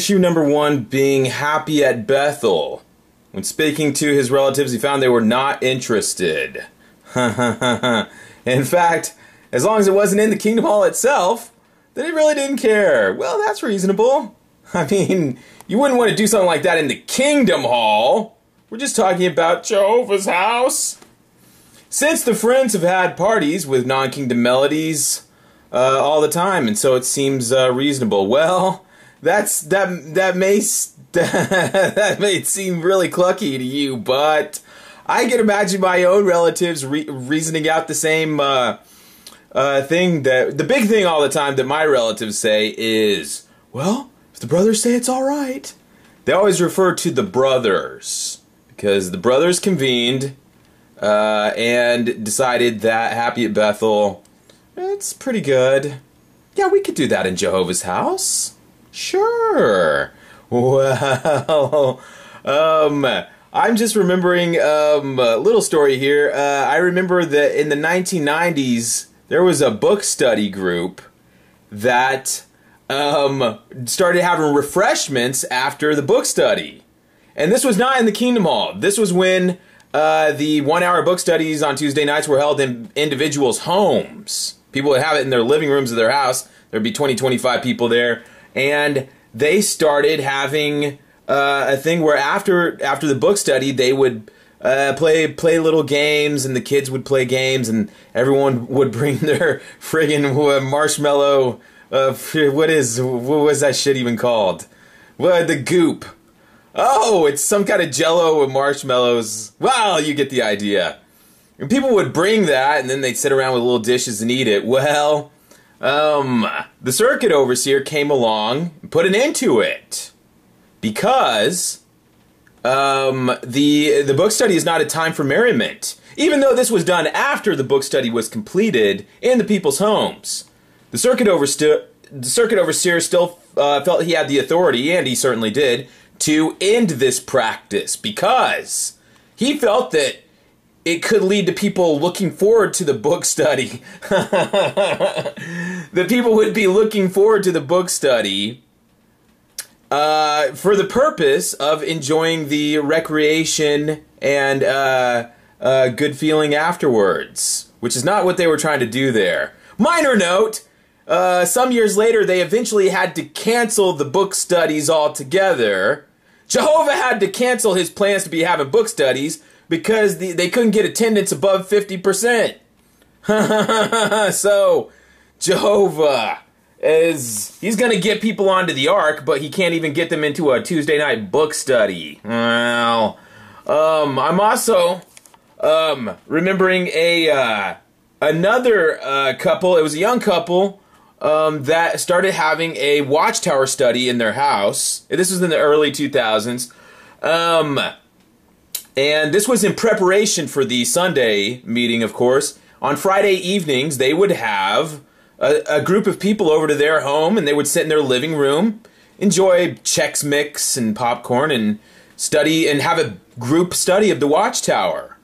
Issue number one being happy at Bethel. When speaking to his relatives, he found they were not interested. in fact, as long as it wasn't in the Kingdom Hall itself, then he really didn't care. Well, that's reasonable. I mean, you wouldn't want to do something like that in the Kingdom Hall. We're just talking about Jehovah's house. Since the Friends have had parties with non Kingdom melodies uh, all the time, and so it seems uh, reasonable. Well, that's that that may that may seem really clucky to you, but I can imagine my own relatives re- reasoning out the same uh, uh, thing. That the big thing all the time that my relatives say is, "Well, if the brothers say it's all right," they always refer to the brothers because the brothers convened uh, and decided that Happy at Bethel, it's pretty good. Yeah, we could do that in Jehovah's house. Sure. Well, um, I'm just remembering um, a little story here. Uh, I remember that in the 1990s, there was a book study group that um, started having refreshments after the book study. And this was not in the Kingdom Hall. This was when uh, the one hour book studies on Tuesday nights were held in individuals' homes. People would have it in their living rooms of their house. There'd be 20, 25 people there. And they started having uh, a thing where after after the book study, they would uh, play play little games, and the kids would play games, and everyone would bring their friggin' marshmallow. Uh, what is what was that shit even called? What the goop? Oh, it's some kind of jello with marshmallows. Well, you get the idea. And people would bring that and then they'd sit around with little dishes and eat it. Well, um, the circuit overseer came along and put an end to it. Because um, the the book study is not a time for merriment. Even though this was done after the book study was completed in the people's homes. The circuit overseer the circuit overseer still uh, felt he had the authority, and he certainly did, to end this practice because he felt that it could lead to people looking forward to the book study. the people would be looking forward to the book study uh, for the purpose of enjoying the recreation and uh, uh, good feeling afterwards, which is not what they were trying to do there. Minor note. Uh, some years later, they eventually had to cancel the book studies altogether Jehovah had to cancel his plans to be having book studies because the, they couldn't get attendance above 50%. so, Jehovah is he's going to get people onto the ark, but he can't even get them into a Tuesday night book study. Well, um, I'm also um, remembering a uh, another uh, couple. It was a young couple um, that started having a watchtower study in their house. This was in the early 2000s. And this was in preparation for the Sunday meeting, of course. On Friday evenings, they would have a, a group of people over to their home and they would sit in their living room, enjoy Chex Mix and popcorn, and study and have a group study of the Watchtower.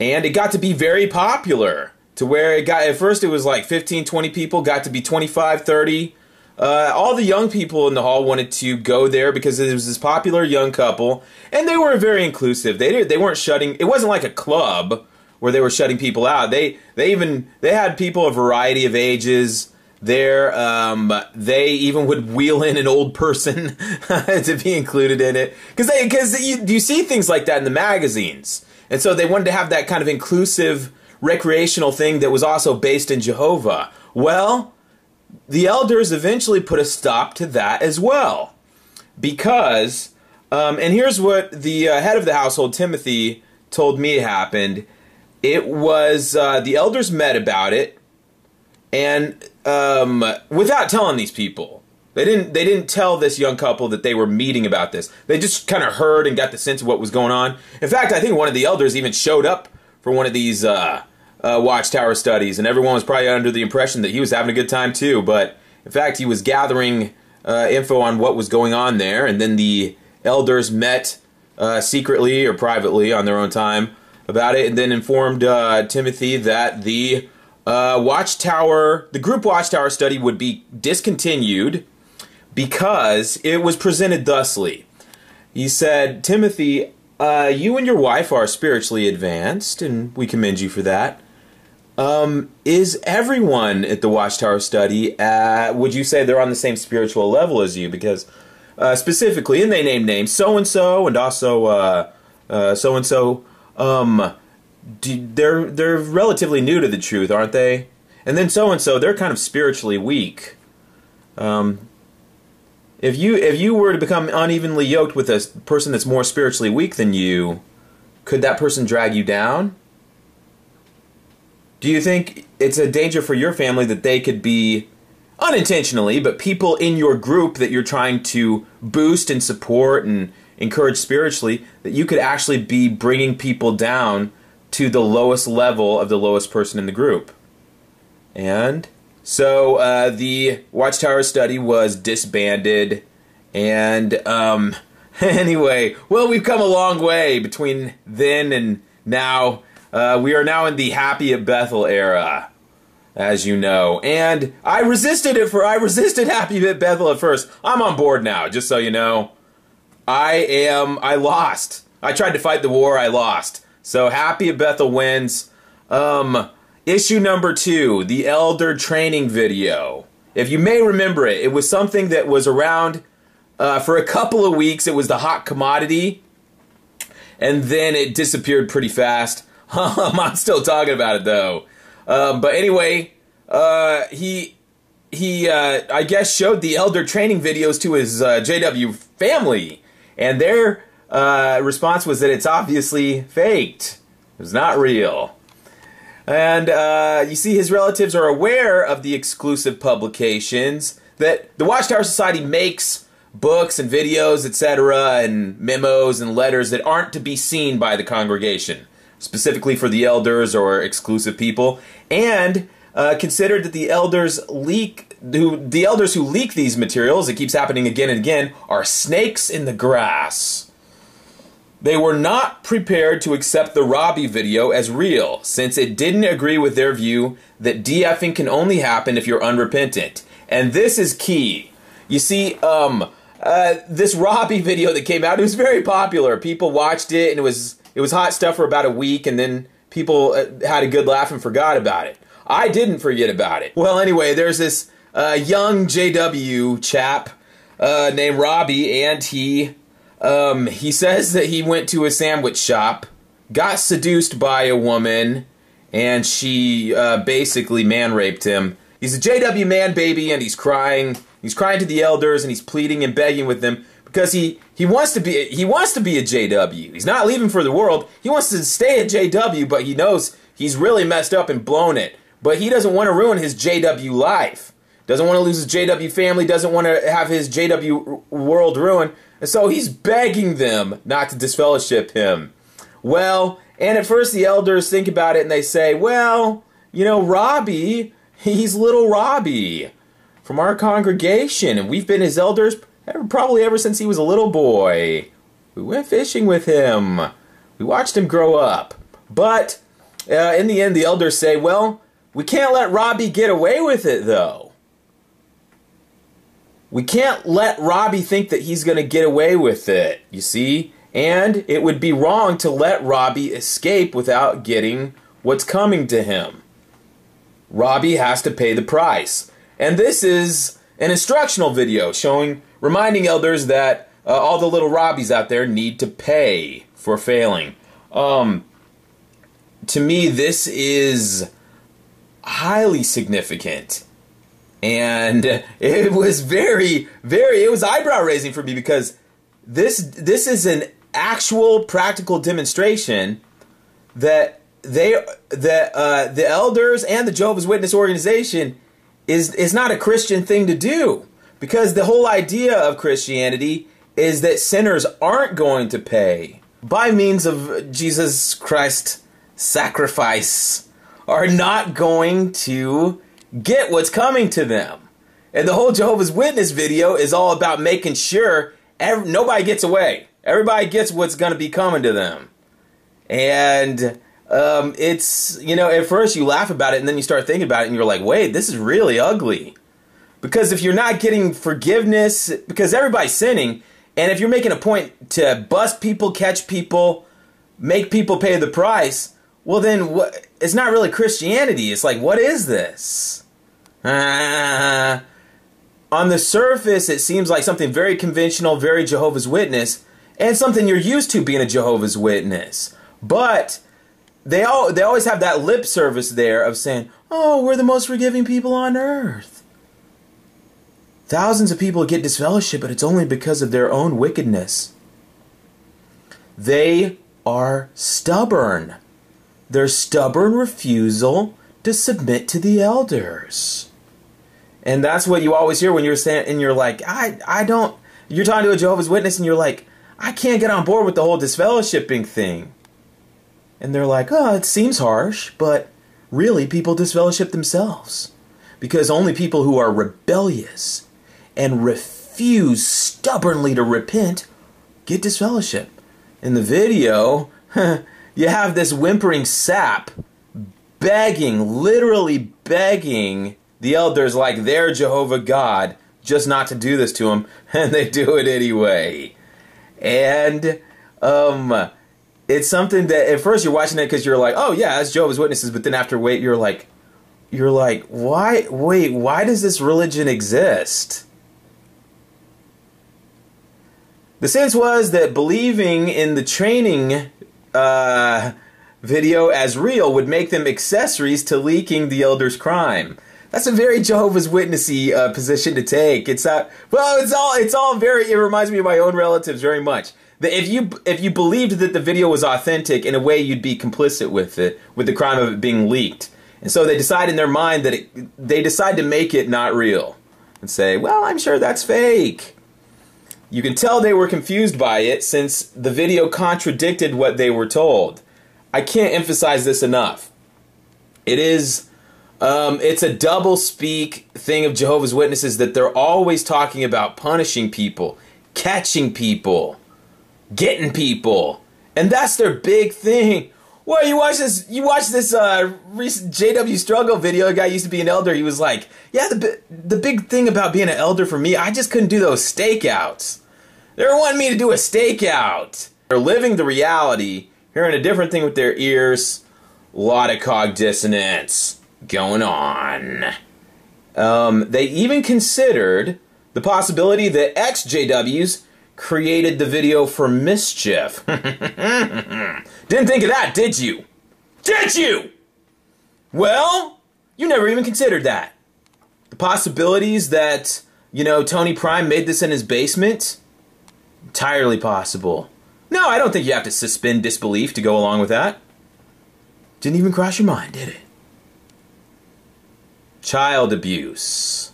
And it got to be very popular to where it got at first it was like 15 20 people got to be 25 30 uh, all the young people in the hall wanted to go there because it was this popular young couple and they were very inclusive. They they weren't shutting it wasn't like a club where they were shutting people out. They they even they had people a variety of ages there um, they even would wheel in an old person to be included in it. Because they because you, you see things like that in the magazines. And so they wanted to have that kind of inclusive recreational thing that was also based in Jehovah. Well, the elders eventually put a stop to that as well. Because, um, and here's what the uh, head of the household, Timothy, told me happened. It was uh, the elders met about it, and um, without telling these people, they didn't. They didn't tell this young couple that they were meeting about this. They just kind of heard and got the sense of what was going on. In fact, I think one of the elders even showed up for one of these uh, uh, Watchtower studies, and everyone was probably under the impression that he was having a good time too. But in fact, he was gathering uh, info on what was going on there, and then the elders met uh, secretly or privately on their own time about it, and then informed uh, Timothy that the uh, Watchtower, the group Watchtower study would be discontinued, because it was presented thusly. He said, Timothy, uh, you and your wife are spiritually advanced, and we commend you for that. Um, is everyone at the Watchtower study, uh, would you say they're on the same spiritual level as you? Because uh, specifically, and they name names, so and so, and also so and so. Um, they're they're relatively new to the truth, aren't they? And then so and so, they're kind of spiritually weak. Um, if you if you were to become unevenly yoked with a person that's more spiritually weak than you, could that person drag you down? Do you think it's a danger for your family that they could be unintentionally, but people in your group that you're trying to boost and support and encourage spiritually, that you could actually be bringing people down to the lowest level of the lowest person in the group? And so uh, the Watchtower study was disbanded, and um, anyway, well, we've come a long way between then and now. Uh, we are now in the Happy at Bethel era, as you know, and I resisted it for I resisted Happy at Bethel at first. I'm on board now, just so you know. I am. I lost. I tried to fight the war. I lost. So Happy at Bethel wins. Um, Issue number two, the Elder Training Video. If you may remember it, it was something that was around uh, for a couple of weeks. It was the hot commodity, and then it disappeared pretty fast. I'm still talking about it though. Um, but anyway, uh, he he uh, I guess showed the elder training videos to his uh, JW family, and their uh, response was that it's obviously faked. It was not real. And uh, you see, his relatives are aware of the exclusive publications that the Watchtower Society makes books and videos, etc., and memos and letters that aren't to be seen by the congregation, specifically for the elders or exclusive people, and uh, considered that the elders leak who the elders who leak these materials, it keeps happening again and again, are snakes in the grass. They were not prepared to accept the Robbie video as real, since it didn't agree with their view that DFing can only happen if you're unrepentant. And this is key. You see, um, uh, this Robbie video that came out, it was very popular. People watched it, and it was it was hot stuff for about a week, and then people uh, had a good laugh and forgot about it. I didn't forget about it. Well, anyway, there's this uh, young JW chap uh, named Robbie, and he um, he says that he went to a sandwich shop, got seduced by a woman, and she uh, basically man raped him. He's a JW man baby, and he's crying. He's crying to the elders, and he's pleading and begging with them because he he wants to be he wants to be a JW. He's not leaving for the world. He wants to stay at JW, but he knows he's really messed up and blown it. But he doesn't want to ruin his JW life. Doesn't want to lose his JW family. Doesn't want to have his JW world ruined. And so he's begging them not to disfellowship him. Well, and at first the elders think about it and they say, well, you know, Robbie, he's little Robbie from our congregation, and we've been his elders probably ever since he was a little boy. We went fishing with him. We watched him grow up. But uh, in the end, the elders say, well, we can't let Robbie get away with it, though. We can't let Robbie think that he's going to get away with it, you see? And it would be wrong to let Robbie escape without getting what's coming to him. Robbie has to pay the price. And this is an instructional video showing, reminding elders that uh, all the little Robbies out there need to pay for failing. Um, to me, this is highly significant and it was very very it was eyebrow raising for me because this this is an actual practical demonstration that they that uh, the elders and the Jehovah's Witness organization is is not a Christian thing to do because the whole idea of Christianity is that sinners aren't going to pay by means of Jesus Christ's sacrifice are not going to get what's coming to them. And the whole Jehovah's Witness video is all about making sure every, nobody gets away. Everybody gets what's going to be coming to them. And um, it's, you know, at first you laugh about it and then you start thinking about it and you're like, wait, this is really ugly. Because if you're not getting forgiveness, because everybody's sinning, and if you're making a point to bust people, catch people, make people pay the price, well then what it's not really Christianity. It's like what is this? Uh, on the surface it seems like something very conventional, very Jehovah's Witness, and something you're used to being a Jehovah's Witness. But they all they always have that lip service there of saying, "Oh, we're the most forgiving people on earth." Thousands of people get disfellowship, but it's only because of their own wickedness. They are stubborn. Their stubborn refusal to submit to the elders. And that's what you always hear when you're saying, and you're like, I, I don't, you're talking to a Jehovah's Witness and you're like, I can't get on board with the whole disfellowshipping thing. And they're like, oh, it seems harsh, but really people disfellowship themselves. Because only people who are rebellious and refuse stubbornly to repent get disfellowship. In the video, you have this whimpering sap begging, literally begging the elders like they're Jehovah God just not to do this to him, and they do it anyway. And um, it's something that at first you're watching it because you're like, oh yeah, that's Jehovah's Witnesses, but then after wait, you're like, you're like, why? Wait, why does this religion exist? The sense was that believing in the training uh, video as real would make them accessories to leaking the elder's crime. That's a very Jehovah's Witnessy uh, position to take. It's uh, well, it's all it's all very. It reminds me of my own relatives very much. That if you if you believed that the video was authentic, in a way you'd be complicit with it, with the crime of it being leaked. And so they decide in their mind that it, they decide to make it not real, and say, "Well, I'm sure that's fake." You can tell they were confused by it since the video contradicted what they were told. I can't emphasize this enough. It is um, it's a double speak thing of Jehovah's Witnesses that they're always talking about punishing people, catching people, getting people, and that's their big thing. Well, you watch this. You watch this uh, recent JW struggle video. A guy used to be an elder. He was like, "Yeah, the the big thing about being an elder for me, I just couldn't do those stakeouts." They're wanting me to do a stakeout. They're living the reality, hearing a different thing with their ears. A lot of cog dissonance going on. Um, they even considered the possibility that XJWs created the video for mischief. Didn't think of that, did you? Did you? Well, you never even considered that. The possibilities that, you know, Tony Prime made this in his basement entirely possible. No, I don't think you have to suspend disbelief to go along with that. Didn't even cross your mind, did it? Child abuse.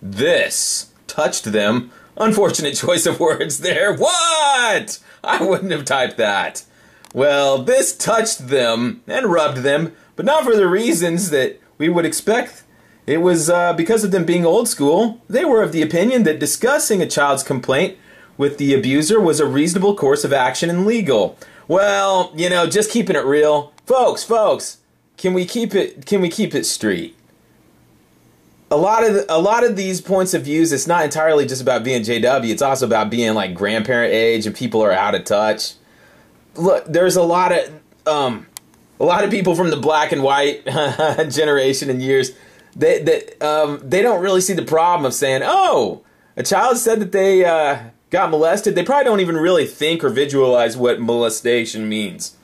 This touched them. Unfortunate choice of words there. What? I wouldn't have typed that. Well, this touched them and rubbed them, but not for the reasons that we would expect. It was uh, because of them being old school. They were of the opinion that discussing a child's complaint with the abuser was a reasonable course of action and legal. Well, you know, just keeping it real. Folks, folks, can we keep it can we keep it street? A lot of a lot of these points of views it's not entirely just about being JW, it's also about being like grandparent age and people are out of touch. Look, there's a lot of um a lot of people from the black and white generation and years they that um, they don't really see the problem of saying, "Oh, a child said that they uh, got molested, they probably don't even really think or visualize what molestation means.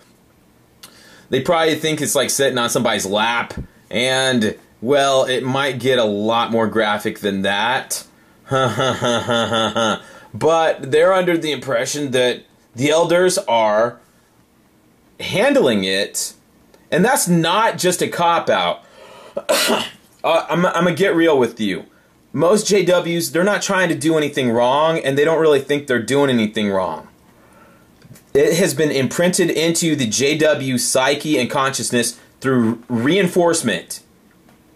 They probably think it's like sitting on somebody's lap, and well, it might get a lot more graphic than that. but they're under the impression that the elders are handling it, and that's not just a cop out. uh, I'm, I'm gonna get real with you most JWs, they're not trying to do anything wrong and they don't really think they're doing anything wrong. It has been imprinted into the JW psyche and consciousness through reinforcement,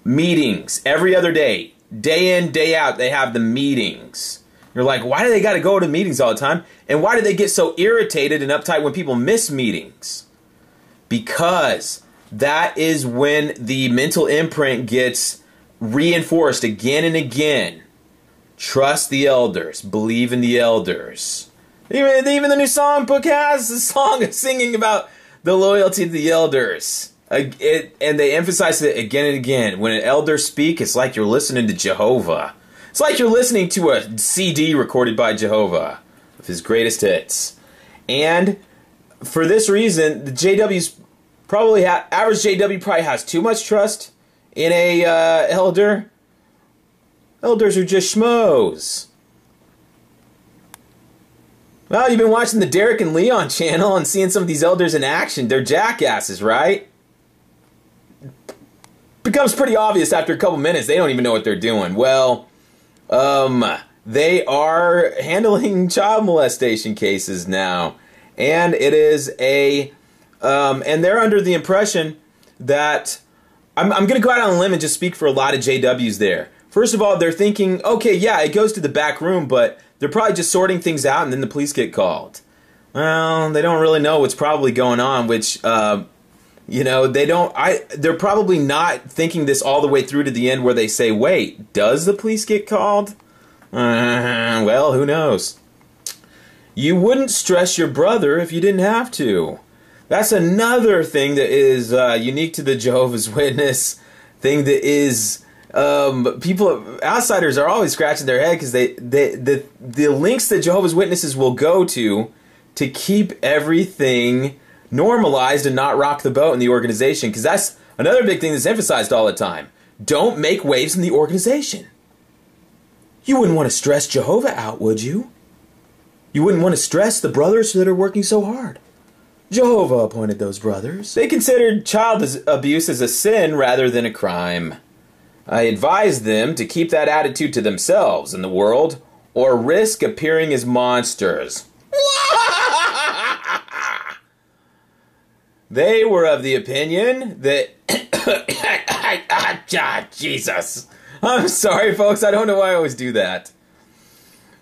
meetings every other day, day in, day out, they have the meetings. You're like, why do they got to go to meetings all the time? And why do they get so irritated and uptight when people miss meetings? Because that is when the mental imprint gets reinforced again and again. Trust the elders. Believe in the elders. Even, even the new song book has a song singing about the loyalty to the elders. It, and they emphasize it again and again. When an elder speak, it's like you're listening to Jehovah. It's like you're listening to a CD recorded by Jehovah of his greatest hits. And for this reason, the JW's probably ha- average JW probably has too much trust in a uh, elder. Elders are just schmoes. Well, you've been watching the Derek and Leon channel and seeing some of these elders in action. They're jackasses, right? Becomes pretty obvious after a couple minutes. They don't even know what they're doing. Well, um, they are handling child molestation cases now, and it is a, um, and they're under the impression that I'm, I'm going to go out on a limb and just speak for a lot of JWs there. First of all, they're thinking, okay, yeah, it goes to the back room, but they're probably just sorting things out, and then the police get called. Well, they don't really know what's probably going on, which uh, you know they don't. I they're probably not thinking this all the way through to the end, where they say, "Wait, does the police get called?" Uh, well, who knows? You wouldn't stress your brother if you didn't have to. That's another thing that is uh, unique to the Jehovah's Witness thing that is um, people outsiders are always scratching their head because they, they the the links that Jehovah's Witnesses will go to to keep everything normalized and not rock the boat in the organization because that's another big thing that's emphasized all the time. Don't make waves in the organization. You wouldn't want to stress Jehovah out, would you? You wouldn't want to stress the brothers that are working so hard. Jehovah appointed those brothers. They considered child abuse as a sin rather than a crime. I advised them to keep that attitude to themselves in the world or risk appearing as monsters. they were of the opinion that. ah, Jesus. I'm sorry, folks. I don't know why I always do that.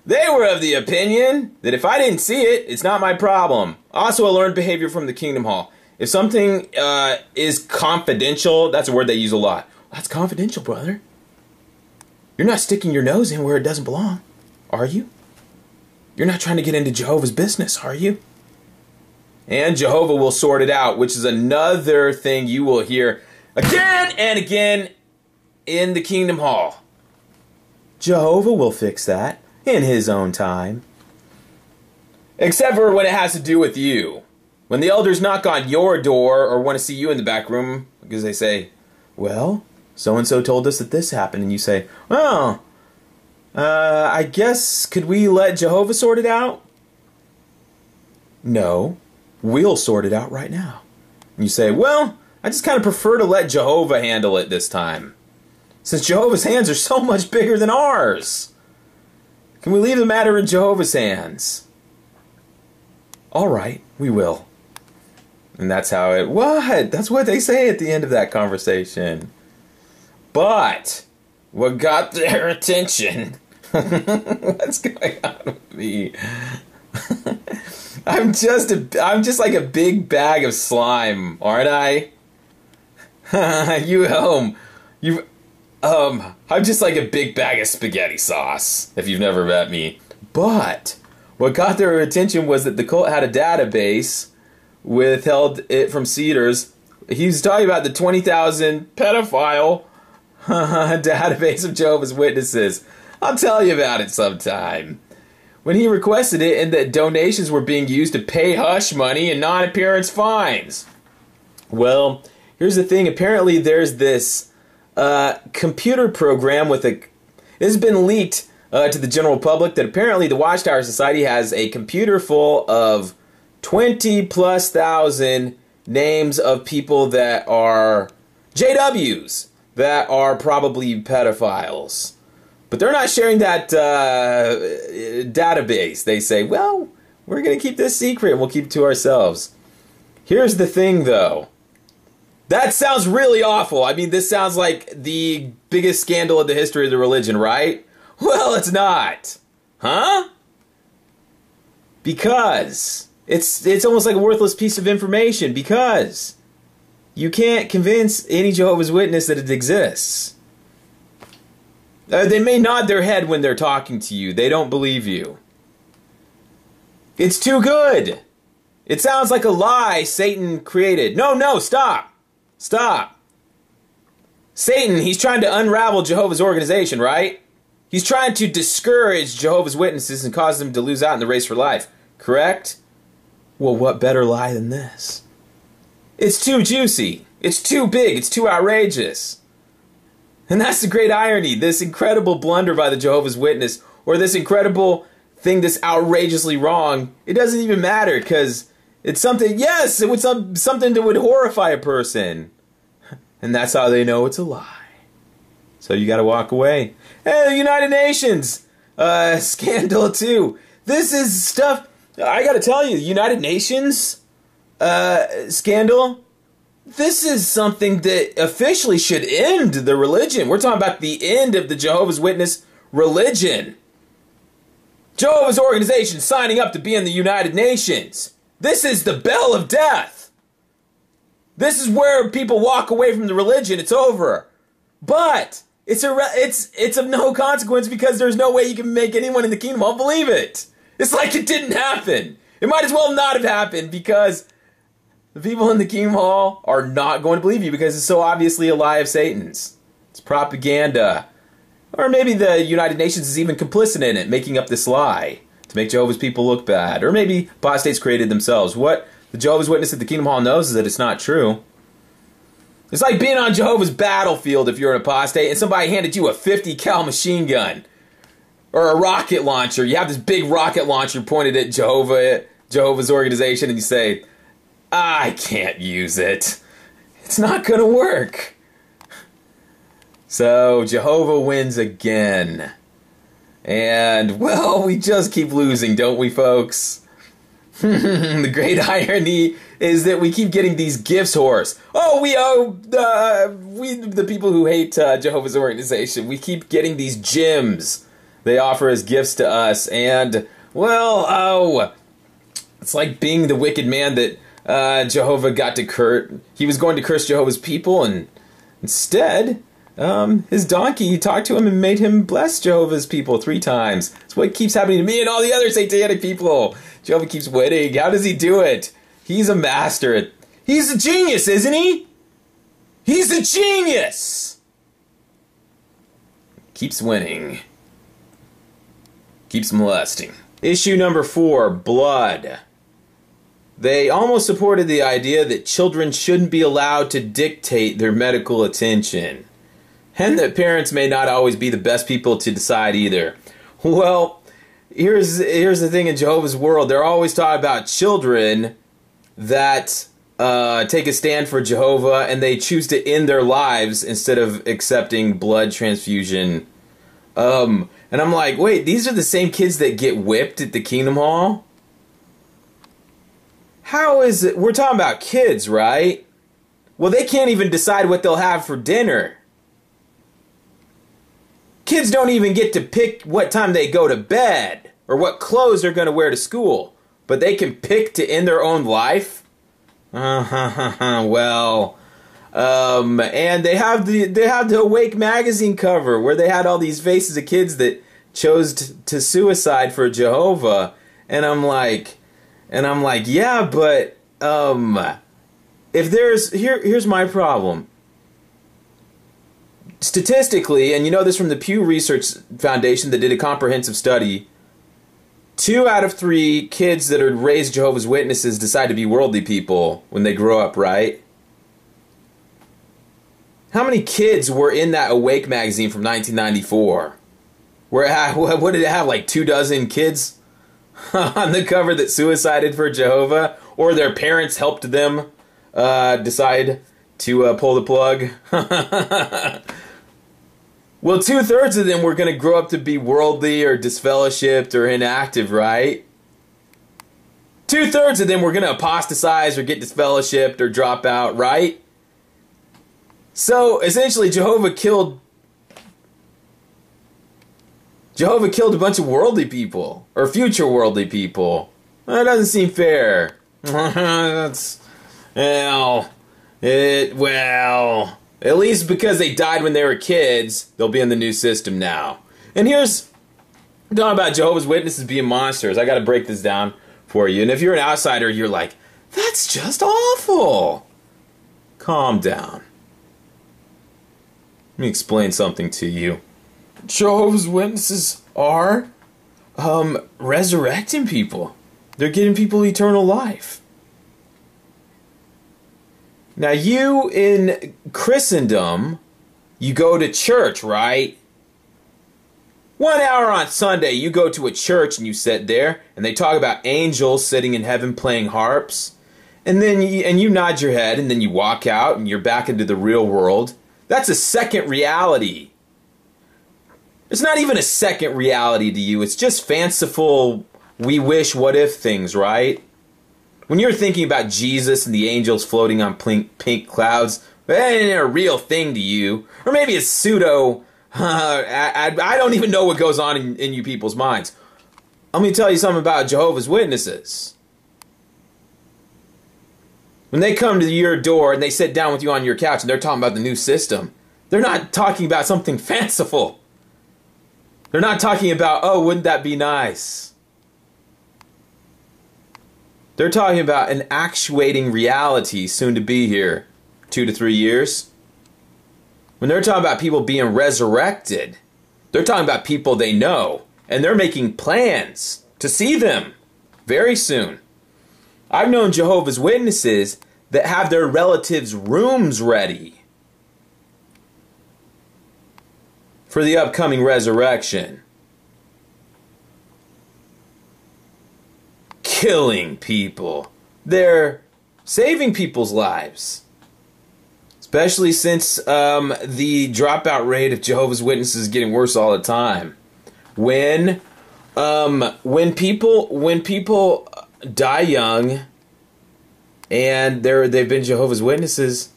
They were of the opinion that if I didn't see it, it's not my problem. Also, a learned behavior from the Kingdom Hall. If something uh, is confidential, that's a word they use a lot. That's confidential, brother. You're not sticking your nose in where it doesn't belong, are you? You're not trying to get into Jehovah's business, are you? And Jehovah will sort it out, which is another thing you will hear again and again in the Kingdom Hall. Jehovah will fix that in his own time. Except for when it has to do with you. When the elders knock on your door or want to see you in the back room because they say, Well, so and so told us that this happened, and you say, Well, uh, I guess, could we let Jehovah sort it out? No, we'll sort it out right now. And you say, Well, I just kind of prefer to let Jehovah handle it this time. Since Jehovah's hands are so much bigger than ours. Can we leave the matter in Jehovah's hands? All right, we will. And that's how it. What? That's what they say at the end of that conversation. But what got their attention? What's going on with me? I'm just a, I'm just like a big bag of slime, aren't I? you home, you um, I'm just like a big bag of spaghetti sauce. If you've never met me, but what got their attention was that the cult had a database withheld it from Cedars. He's talking about the 20,000 pedophile database of Jehovah's Witnesses. I'll tell you about it sometime. When he requested it, and that donations were being used to pay hush money and non appearance fines. Well, here's the thing apparently, there's this uh, computer program with a. This has been leaked uh, to the general public that apparently the Watchtower Society has a computer full of 20 plus thousand names of people that are JWs that are probably pedophiles. But they're not sharing that uh, database. They say, well, we're going to keep this secret we'll keep it to ourselves. Here's the thing, though. That sounds really awful. I mean, this sounds like the biggest scandal in the history of the religion, right? Well, it's not. Huh? Because it's it's almost like a worthless piece of information because you can't convince any Jehovah's Witness that it exists. Uh, they may nod their head when they're talking to you. They don't believe you. It's too good. It sounds like a lie Satan created. No, no, stop. Stop. Satan, he's trying to unravel Jehovah's organization, right? He's trying to discourage Jehovah's Witnesses and cause them to lose out in the race for life, correct? Well, what better lie than this? It's too juicy. It's too big. It's too outrageous. And that's the great irony. This incredible blunder by the Jehovah's Witness, or this incredible thing that's outrageously wrong, it doesn't even matter because it's something, yes, it would some, something that would horrify a person. And that's how they know it's a lie. So you got to walk away. Hey, the United Nations uh, scandal too. This is stuff. I got to tell you, United Nations uh, scandal. This is something that officially should end the religion. We're talking about the end of the Jehovah's Witness religion. Jehovah's organization signing up to be in the United Nations. This is the bell of death. This is where people walk away from the religion. It's over. But it's a it's it's of no consequence because there's no way you can make anyone in the kingdom believe it. It's like it didn't happen. It might as well not have happened because the people in the kingdom hall are not going to believe you because it's so obviously a lie of Satan's. It's propaganda. Or maybe the United Nations is even complicit in it, making up this lie to make Jehovah's people look bad. Or maybe apostates created themselves. What the Jehovah's Witness at the Kingdom Hall knows is that it's not true. It's like being on Jehovah's battlefield if you're an apostate and somebody handed you a 50 cal machine gun or a rocket launcher. You have this big rocket launcher pointed at Jehovah, Jehovah's organization, and you say, I can't use it. It's not going to work. So Jehovah wins again. And, well, we just keep losing, don't we, folks? the great irony is that we keep getting these gifts horse. Oh, we owe uh, we the people who hate uh, Jehovah's organization. We keep getting these gems they offer as gifts to us, and well, oh, it's like being the wicked man that uh, Jehovah got to curse. He was going to curse Jehovah's people, and instead, um, his donkey talked to him and made him bless Jehovah's people three times. That's what keeps happening to me and all the other satanic people. Jehovah keeps winning. How does he do it? He's a master. He's a genius, isn't he? He's a genius! Keeps winning. Keeps molesting. Issue number four blood. They almost supported the idea that children shouldn't be allowed to dictate their medical attention. And that parents may not always be the best people to decide either. Well, here's here's the thing in Jehovah's world. They're always talking about children that uh, take a stand for Jehovah and they choose to end their lives instead of accepting blood transfusion. Um, and I'm like, wait, these are the same kids that get whipped at the Kingdom Hall? How is it? We're talking about kids, right? Well, they can't even decide what they'll have for dinner. Kids don't even get to pick what time they go to bed or what clothes they're going to wear to school, but they can pick to end their own life? Uh, well, um, and they have the they have the Awake magazine cover where they had all these faces of kids that chose to, to suicide for Jehovah, and I'm like, and I'm like, yeah, but um, if there's here here's my problem. Statistically, and you know this from the Pew Research Foundation that did a comprehensive study, two out of three kids that are raised Jehovah's Witnesses decide to be worldly people when they grow up, right? How many kids were in that Awake magazine from 1994? Where what did it have? Like two dozen kids on the cover that suicided for Jehovah, or their parents helped them uh, decide to uh, pull the plug. well, two thirds of them were going to grow up to be worldly or disfellowshipped or inactive, right? Two thirds of them were going to apostatize or get disfellowshipped or drop out, right? So essentially, Jehovah killed. Jehovah killed a bunch of worldly people or future worldly people. That doesn't seem fair. That's well, it well. At least because they died when they were kids, they'll be in the new system now. And here's talking about Jehovah's Witnesses being monsters. I got to break this down for you. And if you're an outsider, you're like, that's just awful. Calm down. Let me explain something to you. Jehovah's Witnesses are um, resurrecting people. They're giving people eternal life. Now, you in Christendom, you go to church, right? One hour on Sunday, you go to a church and you sit there, and they talk about angels sitting in heaven playing harps, and then you, and you nod your head, and then you walk out, and you're back into the real world. That's a second reality. It's not even a second reality to you. It's just fanciful, we wish, what if things, right? When you're thinking about Jesus and the angels floating on pink, pink clouds, that ain't a real thing to you. Or maybe it's pseudo. Uh, I, I, don't even know what goes on in, in you people's minds. Let me tell you something about Jehovah's Witnesses. When they come to your door and they sit down with you on your couch and they're talking about the new system, they're not talking about something fanciful. They're not talking about, oh, wouldn't that be nice? They're talking about an actuating reality soon to be here, two to three years. When they're talking about people being resurrected, they're talking about people they know, and they're making plans to see them very soon. I've known Jehovah's Witnesses that have their relatives' rooms ready for the upcoming resurrection. Killing people. They're saving people's lives. Especially since um, the dropout rate of Jehovah's Witnesses is getting worse all the time. When um, when people when people die young and they're they've been Jehovah's Witnesses,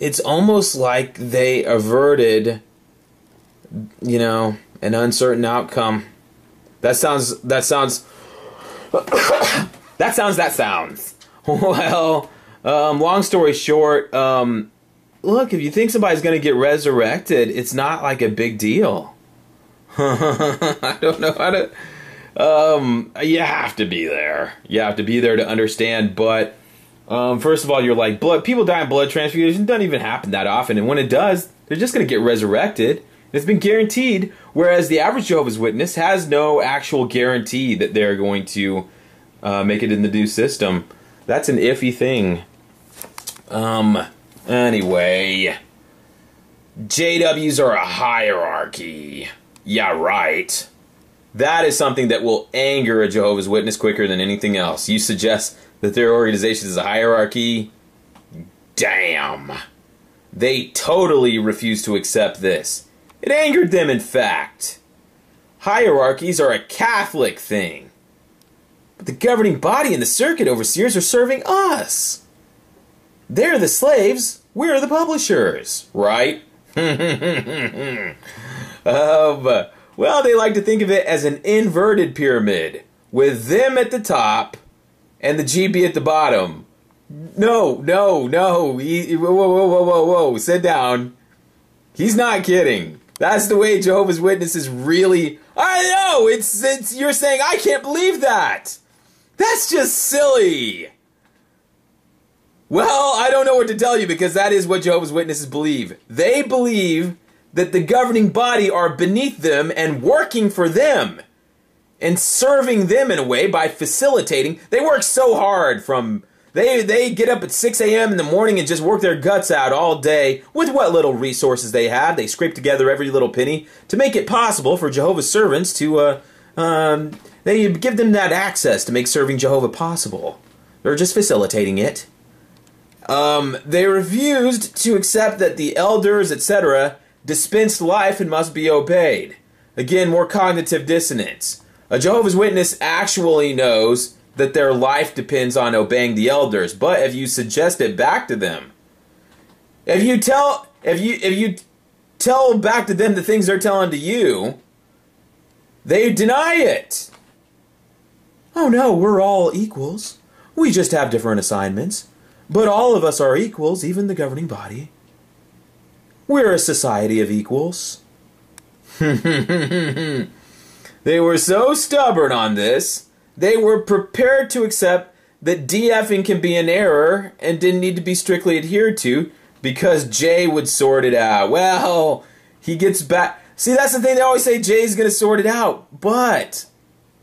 it's almost like they averted you know an uncertain outcome. That sounds that sounds that sounds. That sounds. well, um, long story short, um, look, if you think somebody's going to get resurrected, it's not like a big deal. I don't know how to. Um, you have to be there. You have to be there to understand. But um, first of all, you're like blood. People die in blood transfusion. Doesn't even happen that often, and when it does, they're just going to get resurrected. It's been guaranteed, whereas the average Jehovah's Witness has no actual guarantee that they're going to uh, make it in the new system. That's an iffy thing. Um, anyway. JWs are a hierarchy. Yeah, right. That is something that will anger a Jehovah's Witness quicker than anything else. You suggest that their organization is a hierarchy? Damn. They totally refuse to accept this. It angered them, in fact. Hierarchies are a Catholic thing. But the governing body and the circuit overseers are serving us. They're the slaves, we're the publishers, right? um, well, they like to think of it as an inverted pyramid, with them at the top and the GB at the bottom. No, no, no. He, whoa, whoa, whoa, whoa, whoa. Sit down. He's not kidding. That's the way Jehovah's Witnesses really. I know it's it's. You're saying I can't believe that. That's just silly. Well, I don't know what to tell you because that is what Jehovah's Witnesses believe. They believe that the governing body are beneath them and working for them and serving them in a way by facilitating. They work so hard from they they get up at 6 a.m. in the morning and just work their guts out all day with what little resources they have. They scrape together every little penny to make it possible for Jehovah's servants to. Uh, um, they give them that access to make serving Jehovah possible. They're just facilitating it. Um, they refused to accept that the elders, etc., dispensed life and must be obeyed. Again, more cognitive dissonance. A Jehovah's Witness actually knows that their life depends on obeying the elders, but if you suggest it back to them, if you tell if you if you tell back to them the things they're telling to you, they deny it. Oh no, we're all equals. We just have different assignments, but all of us are equals, even the governing body. We're a society of equals. they were so stubborn on this, they were prepared to accept that DFing can be an error and didn't need to be strictly adhered to because Jay would sort it out. Well, he gets back. See, that's the thing. They always say Jay's going to sort it out, but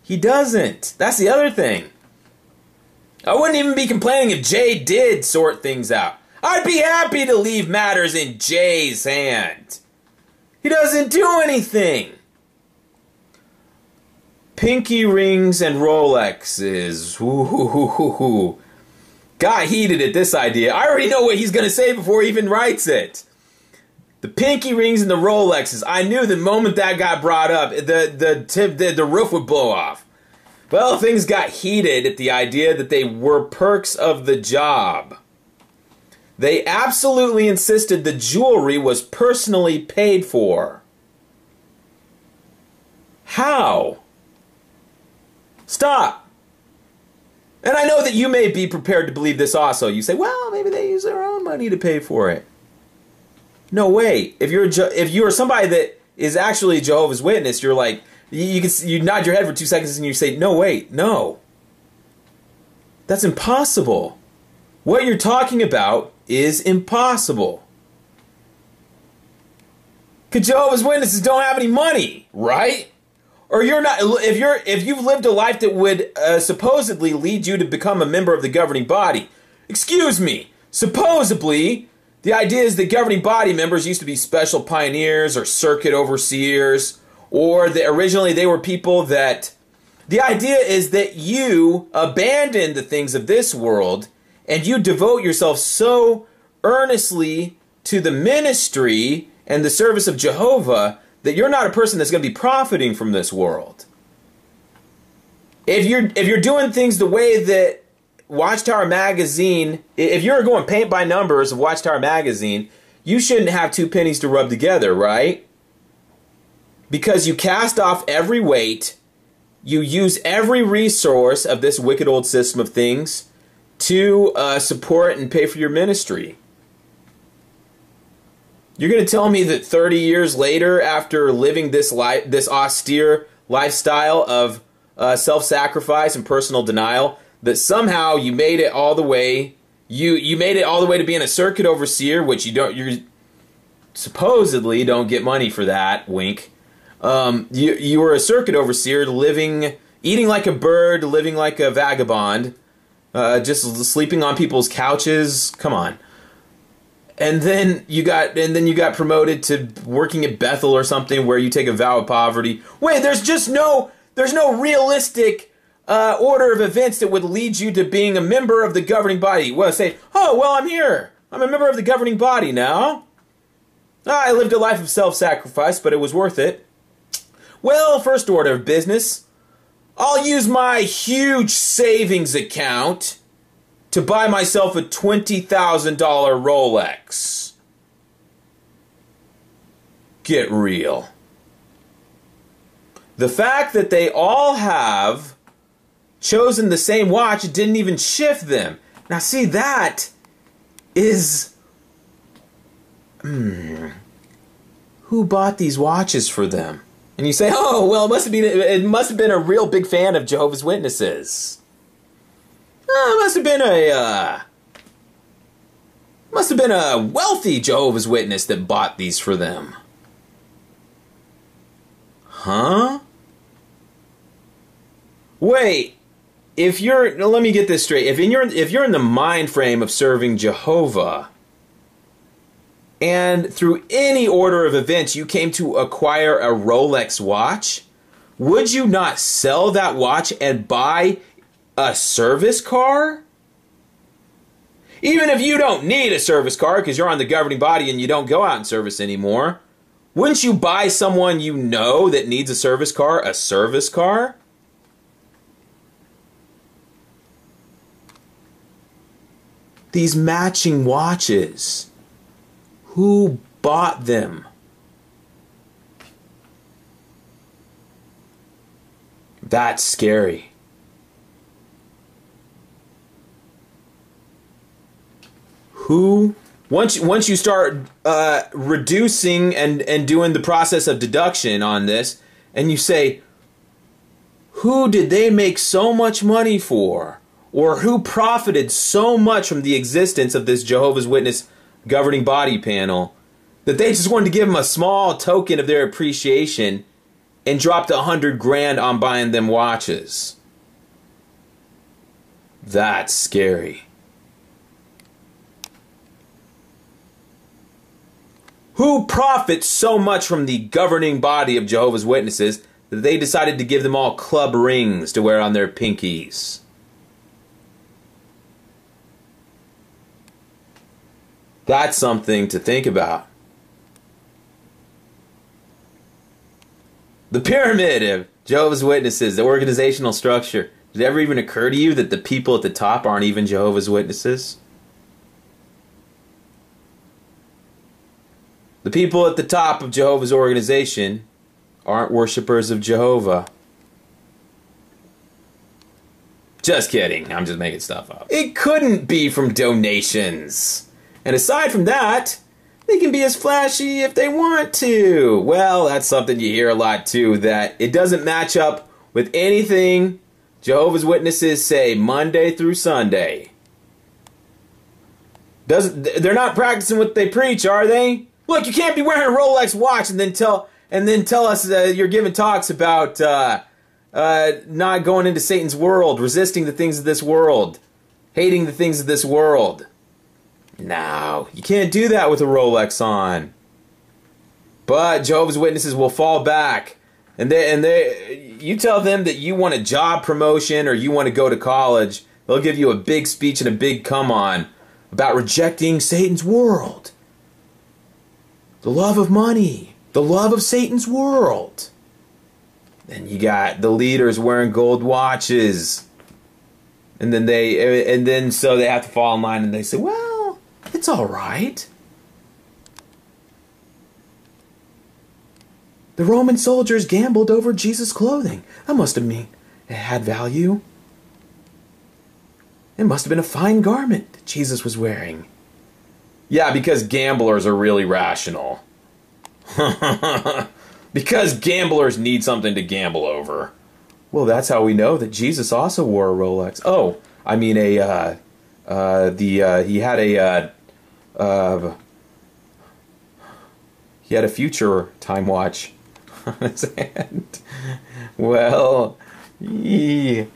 he doesn't. That's the other thing. I wouldn't even be complaining if Jay did sort things out. I'd be happy to leave matters in Jay's hand. He doesn't do anything. Pinky rings and Rolexes. Ooh, got heated at this idea. I already know what he's going to say before he even writes it. The pinky rings and the Rolexes. I knew the moment that got brought up, the the tip, the, the roof would blow off. Well, things got heated at the idea that they were perks of the job. They absolutely insisted the jewelry was personally paid for. How? Stop. And I know that you may be prepared to believe this also. You say, well, maybe they use their own money to pay for it. No way. If you're if you're somebody that is actually Jehovah's Witness, you're like you, you can you nod your head for two seconds and you say, no, wait, no. That's impossible. What you're talking about is impossible. Because Jehovah's Witnesses don't have any money, right? Or you're not. If you're if you've lived a life that would uh, supposedly lead you to become a member of the governing body, excuse me. Supposedly, the idea is that governing body members used to be special pioneers or circuit overseers, or that originally they were people that. The idea is that you abandon the things of this world and you devote yourself so earnestly to the ministry and the service of Jehovah that you're not a person that's going to be profiting from this world. If you're if you're doing things the way that Watchtower magazine, if you're going paint by numbers of Watchtower magazine, you shouldn't have two pennies to rub together, right? Because you cast off every weight, you use every resource of this wicked old system of things to uh, support and pay for your ministry. You're going to tell me that 30 years later, after living this li- this austere lifestyle of uh, self-sacrifice and personal denial, that somehow you made it all the way you you made it all the way to being a circuit overseer, which you don't You're supposedly don't get money for that. Wink. Um, you you were a circuit overseer, living, eating like a bird, living like a vagabond, uh, just sleeping on people's couches. Come on and then you got and then you got promoted to working at Bethel or something where you take a vow of poverty. Wait, there's just no there's no realistic uh, order of events that would lead you to being a member of the governing body. Well, say, oh well, I'm here. I'm a member of the governing body now. Ah, I lived a life of self-sacrifice, but it was worth it. Well, first order of business. I'll use my huge savings account to buy myself a $20,000 Rolex. Get real. The fact that they all have chosen the same watch didn't even shift them. Now, see, that is. Hmm, who bought these watches for them? And you say, oh, well, it must have been, it must have been a real big fan of Jehovah's Witnesses. Uh, must have been a uh, must have been a wealthy Jehovah's Witness that bought these for them. Huh? Wait, if you're let me get this straight. If in your if you're in the mind frame of serving Jehovah and through any order of events you came to acquire a Rolex watch, would you not sell that watch and buy a service car? Even if you don't need a service car because you're on the governing body and you don't go out in service anymore, wouldn't you buy someone you know that needs a service car a service car? These matching watches. Who bought them? That's scary. Who once once you start uh, reducing and and doing the process of deduction on this, and you say, who did they make so much money for, or who profited so much from the existence of this Jehovah's Witness governing body panel that they just wanted to give them a small token of their appreciation and dropped a hundred grand on buying them watches. That's scary. Who profits so much from the governing body of Jehovah's Witnesses that they decided to give them all club rings to wear on their pinkies? That's something to think about. The pyramid of Jehovah's Witnesses, the organizational structure. Did it ever even occur to you that the people at the top aren't even Jehovah's Witnesses? The people at the top of Jehovah's organization aren't worshippers of Jehovah. Just kidding. I'm just making stuff up. It couldn't be from donations. And aside from that, they can be as flashy if they want to. Well, that's something you hear a lot too, that it doesn't match up with anything Jehovah's Witnesses say Monday through Sunday. Doesn't they're not practicing what they preach, are they? Look, you can't be wearing a Rolex watch and then tell and then tell us uh, you're giving talks about uh, uh, not going into Satan's world, resisting the things of this world, hating the things of this world. No, you can't do that with a Rolex on. But Jehovah's Witnesses will fall back. And they and they you tell them that you want a job promotion or you want to go to college, they'll give you a big speech and a big come on about rejecting Satan's world. The love of money, the love of Satan's world. Then you got the leaders wearing gold watches. And then they and then so they have to fall in line and they say, "Well, it's all right. The Roman soldiers gambled over Jesus' clothing. That must have mean it had value. It must have been a fine garment that Jesus was wearing. Yeah, because gamblers are really rational. because gamblers need something to gamble over. Well, that's how we know that Jesus also wore a Rolex. Oh, I mean a uh, uh, the uh, he had a uh, uh, he had a future time watch on his hand. Well, maybe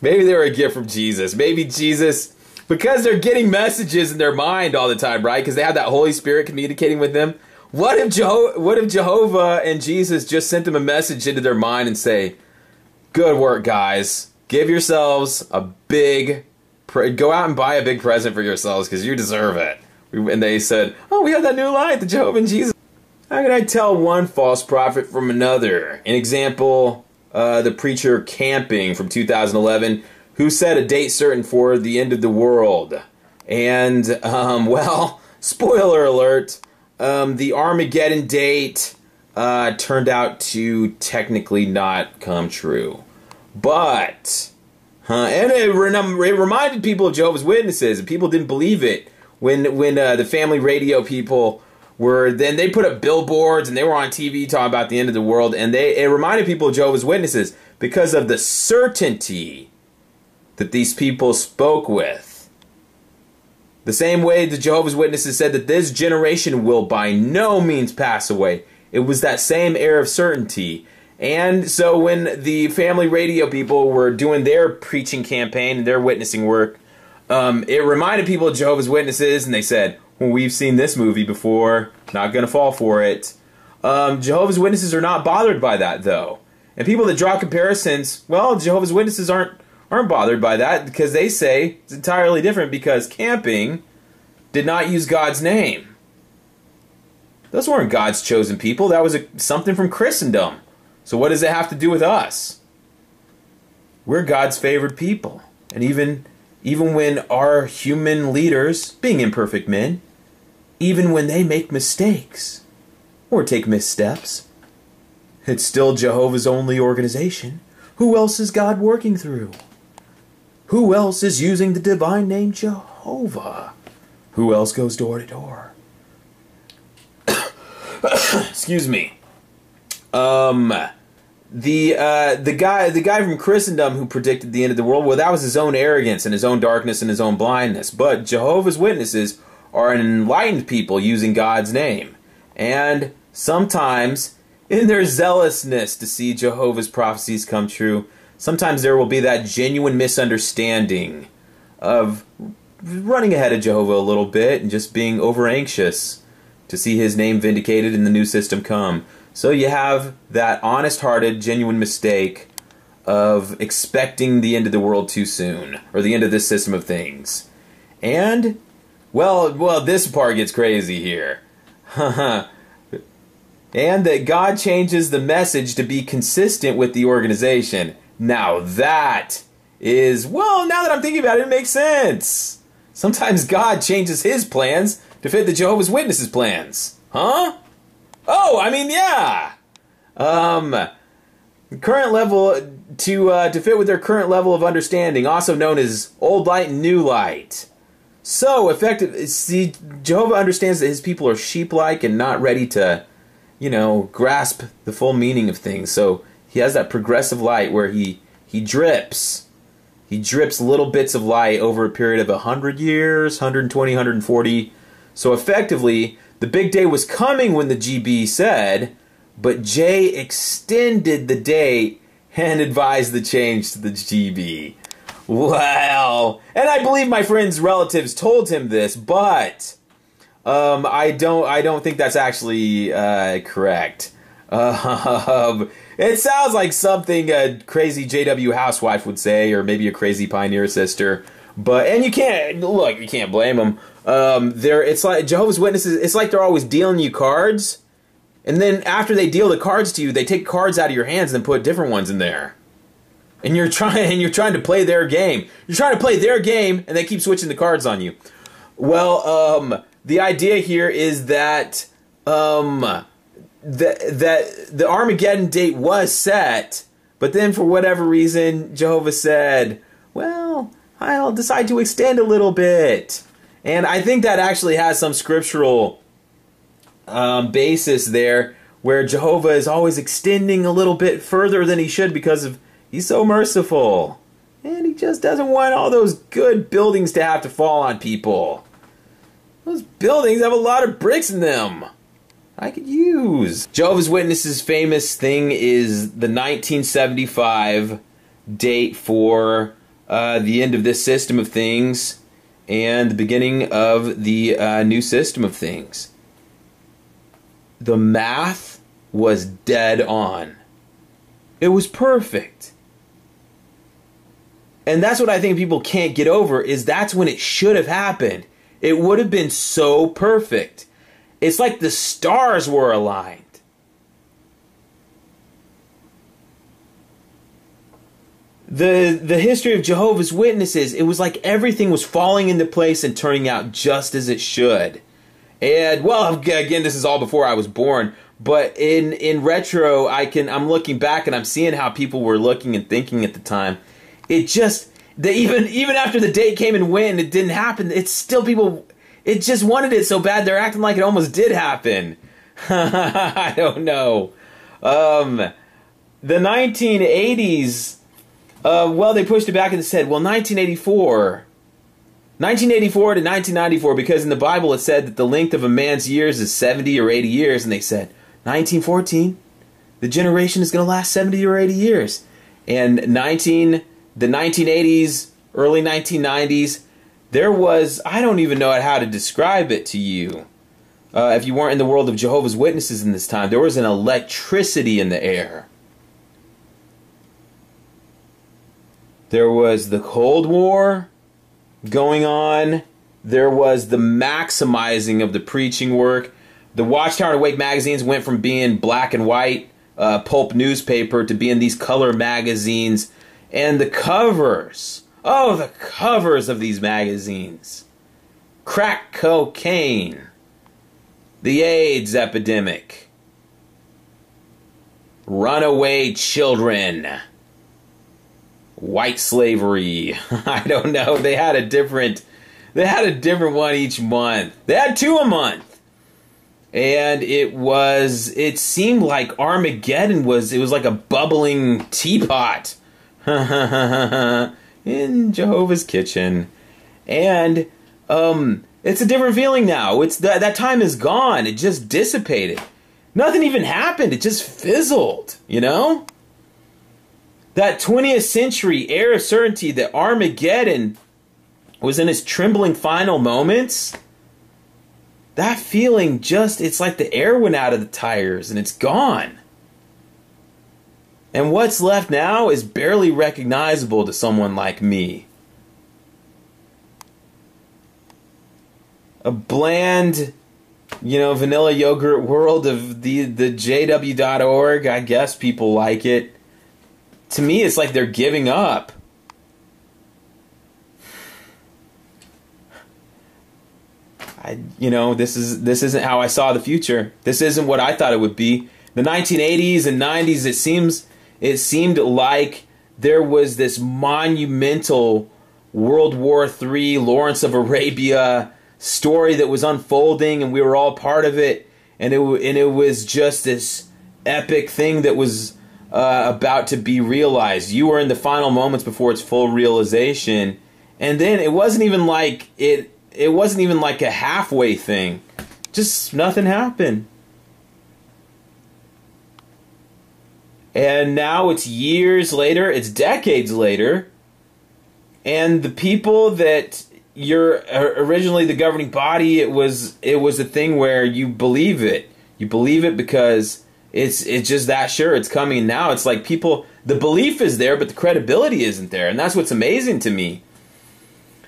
they were a gift from Jesus. Maybe Jesus, because they're getting messages in their mind all the time, right? Because they have that Holy Spirit communicating with them. What if Jeho- What if Jehovah and Jesus just sent them a message into their mind and say, "Good work, guys. Give yourselves a big go out and buy a big present for yourselves because you deserve it. And they said, oh, we have that new light, the Jehovah and Jesus. How can I tell one false prophet from another? An example, uh, the preacher Camping from 2011, who set a date certain for the end of the world. And, um, well, spoiler alert, um, the Armageddon date uh, turned out to technically not come true. But Huh? And it, it reminded people of Jehovah's Witnesses, and people didn't believe it when when uh, the family radio people were. Then they put up billboards and they were on TV talking about the end of the world, and they it reminded people of Jehovah's Witnesses because of the certainty that these people spoke with. The same way the Jehovah's Witnesses said that this generation will by no means pass away. It was that same air of certainty and so when the family radio people were doing their preaching campaign and their witnessing work, um, it reminded people of Jehovah's Witnesses, and they said, well, we've seen this movie before, not going to fall for it. Um, Jehovah's Witnesses are not bothered by that, though. And people that draw comparisons, well, Jehovah's Witnesses aren't aren't bothered by that because they say it's entirely different because Camping did not use God's name. Those weren't God's chosen people. That was a, something from Christendom. So, what does it have to do with us? We're God's favored people. And even, even when our human leaders, being imperfect men, even when they make mistakes or take missteps, it's still Jehovah's only organization. Who else is God working through? Who else is using the divine name Jehovah? Who else goes door to door? Excuse me. Um, the uh, the guy the guy from Christendom who predicted the end of the world. Well, that was his own arrogance and his own darkness and his own blindness. But Jehovah's Witnesses are an enlightened people using God's name, and sometimes in their zealousness to see Jehovah's prophecies come true, sometimes there will be that genuine misunderstanding of running ahead of Jehovah a little bit and just being over anxious to see his name vindicated and the new system come. So you have that honest hearted, genuine mistake of expecting the end of the world too soon, or the end of this system of things. And, well, well, this part gets crazy here. and that God changes the message to be consistent with the organization. Now that is, well, now that I'm thinking about it, it makes sense. Sometimes God changes his plans to fit the Jehovah's Witnesses plans. Huh? Oh, I mean, yeah. Um, current level to uh, to fit with their current level of understanding, also known as old light and new light. So effective. See, Jehovah understands that his people are sheep-like and not ready to, you know, grasp the full meaning of things. So he has that progressive light where he he drips. He drips little bits of light over a period of 100 years, 120, 140. So effectively, the big day was coming when the GB said, but Jay extended the date and advised the change to the GB. Well, and I believe my friend's relatives told him this, but um, I don't. I don't think that's actually uh, correct. Um, it sounds like something a crazy JW housewife would say, or maybe a crazy pioneer sister. But and you can't look. You can't blame them. Um, they're it's like Jehovah's Witnesses. It's like they're always dealing you cards, and then after they deal the cards to you, they take cards out of your hands and put different ones in there. And you're trying and you're trying to play their game. You're trying to play their game, and they keep switching the cards on you. Well, um, the idea here is that um, that that the Armageddon date was set, but then for whatever reason, Jehovah said, "Well, I'll decide to extend a little bit." And I think that actually has some scriptural um, basis there where Jehovah is always extending a little bit further than he should because of he's so merciful. And he just doesn't want all those good buildings to have to fall on people. Those buildings have a lot of bricks in them. I could use. Jehovah's Witnesses' famous thing is the 1975 date for uh, the end of this system of things and the beginning of the uh, new system of things. The math was dead on. It was perfect. And that's what I think people can't get over is that's when it should have happened. It would have been so perfect. It's like the stars were aligned. the the history of Jehovah's Witnesses, it was like everything was falling into place and turning out just as it should. And well, again, this is all before I was born, but in in retro, I can I'm looking back and I'm seeing how people were looking and thinking at the time. It just the even even after the date came and went, and it didn't happen. It's still people. It just wanted it so bad. They're acting like it almost did happen. I don't know. Um, the 1980s uh, well, they pushed it back and said, well, 1984. 1984 to 1994, because in the Bible it said that the length of a man's years is 70 or 80 years, and they said, 1914, the generation is going to last 70 or 80 years. And 19, the 1980s, early 1990s, there was, I don't even know how to describe it to you. Uh, if you weren't in the world of Jehovah's Witnesses in this time, there was an electricity in the air. There was the Cold War going on. There was the maximizing of the preaching work. The Watchtower and Awake magazines went from being black and white uh, pulp newspaper to being these color magazines. And the covers. Oh, the covers of these magazines. Crack cocaine. The AIDS epidemic. Runaway children white slavery. I don't know. They had a different they had a different one each month. They had two a month. And it was it seemed like Armageddon was it was like a bubbling teapot. in Jehovah's kitchen. And um it's a different feeling now. It's that that time is gone. It just dissipated. Nothing even happened. It just fizzled, you know? That 20th century air of certainty that Armageddon was in its trembling final moments. That feeling just, it's like the air went out of the tires and it's gone. And what's left now is barely recognizable to someone like me. A bland, you know, vanilla yogurt world of the the JW.org. I guess people like it to me it's like they're giving up. I you know, this is this isn't how I saw the future. This isn't what I thought it would be. The 1980s and 90s it seems it seemed like there was this monumental World War III Lawrence of Arabia story that was unfolding and we were all part of it and it and it was just this epic thing that was uh, about to be realized. You were in the final moments before its full realization, and then it wasn't even like it. It wasn't even like a halfway thing. Just nothing happened. And now it's years later, it's decades later, and the people that you're originally the governing body, it was it was a thing where you believe it. You believe it because it's it's just that sure it's coming now. It's like people the belief is there, but the credibility isn't there, and that's what's amazing to me.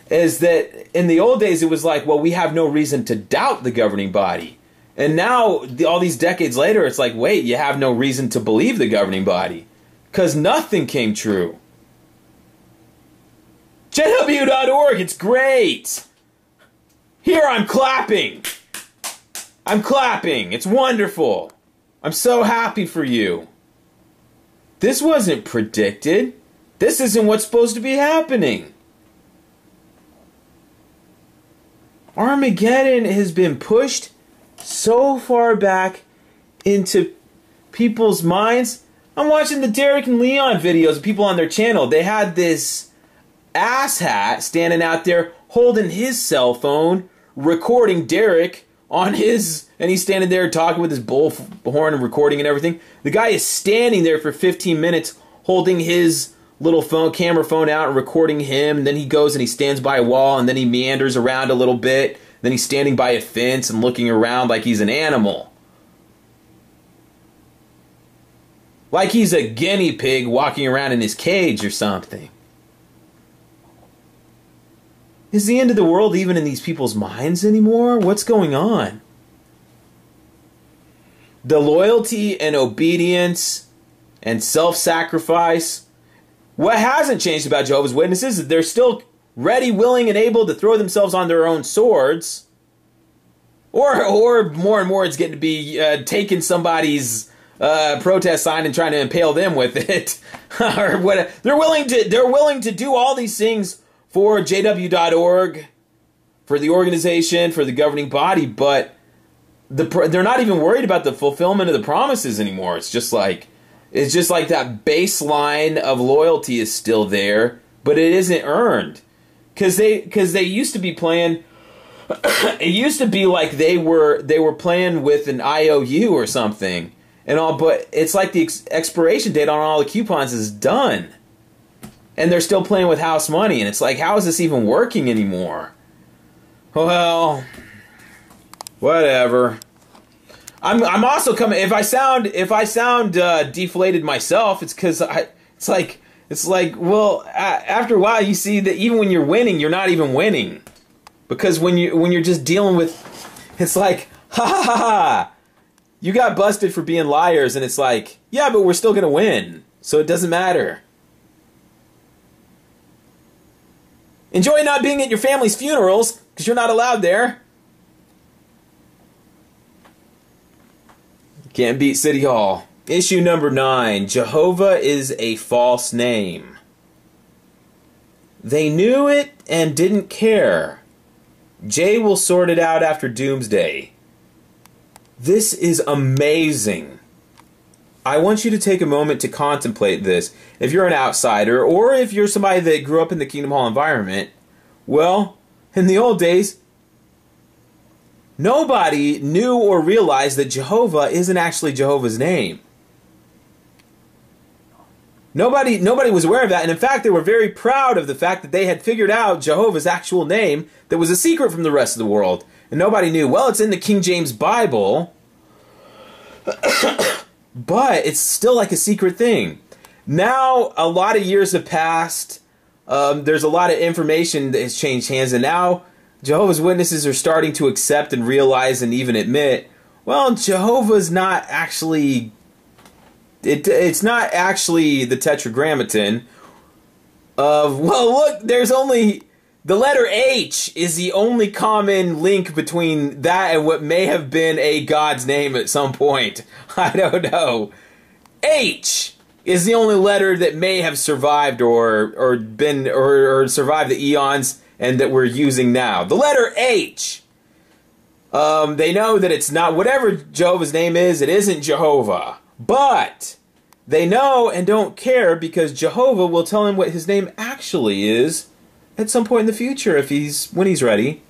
Is that in the old days it was like, well, we have no reason to doubt the governing body, and now all these decades later, it's like, wait, you have no reason to believe the governing body, because nothing came true. JW.org, it's great. Here I'm clapping. I'm clapping. It's wonderful. I'm so happy for you. This wasn't predicted. This isn't what's supposed to be happening. Armageddon has been pushed so far back into people's minds. I'm watching the Derek and Leon videos of people on their channel. They had this asshat standing out there holding his cell phone, recording Derek on his and he's standing there talking with his bullhorn and recording and everything. The guy is standing there for 15 minutes holding his little phone camera phone out and recording him. And then he goes and he stands by a wall and then he meanders around a little bit. Then he's standing by a fence and looking around like he's an animal. Like he's a guinea pig walking around in his cage or something. Is the end of the world even in these people's minds anymore? What's going on? The loyalty and obedience and self sacrifice. What hasn't changed about Jehovah's Witnesses is they're still ready, willing, and able to throw themselves on their own swords. Or, or more and more, it's getting to be uh, taking somebody's uh, protest sign and trying to impale them with it, or what? They're willing to. They're willing to do all these things for JW.org, for the organization, for the governing body, but the they're not even worried about the fulfillment of the promises anymore. It's just like it's just like that baseline of loyalty is still there, but it isn't earned because they because they used to be playing. it used to be like they were they were playing with an IOU or something and all, but it's like the ex- expiration date on all the coupons is done and they're still playing with house money, and it's like, how is this even working anymore? Well, whatever. I'm I'm also coming. If I sound if I sound uh, deflated myself, it's because I. It's like it's like well, after a while, you see that even when you're winning, you're not even winning, because when you when you're just dealing with, it's like ha ha ha ha. You got busted for being liars, and it's like, yeah, but we're still gonna win, so it doesn't matter. Enjoy not being at your family's funerals because you're not allowed there. Can't beat City Hall. Issue number nine Jehovah is a false name. They knew it and didn't care. Jay will sort it out after doomsday. This is amazing. I want you to take a moment to contemplate this. If you're an outsider, or if you're somebody that grew up in the Kingdom Hall environment, well, in the old days, nobody knew or realized that Jehovah isn't actually Jehovah's name. Nobody, nobody was aware of that, and in fact, they were very proud of the fact that they had figured out Jehovah's actual name that was a secret from the rest of the world, and nobody knew. Well, it's in the King James Bible, but it's still like a secret thing. Now, a lot of years have passed. Um, there's a lot of information that has changed hands, and now Jehovah's Witnesses are starting to accept and realize and even admit, well, Jehovah's not actually it, it's not actually the tetragrammaton of well look there's only the letter H is the only common link between that and what may have been a god's name at some point. I don't know. H is the only letter that may have survived or or been or, or survived the eons and that we're using now. The letter H. Um, they know that it's not whatever Jehovah's name is. It isn't Jehovah. But they know and don't care because Jehovah will tell him what his name actually is at some point in the future if he's when he's ready.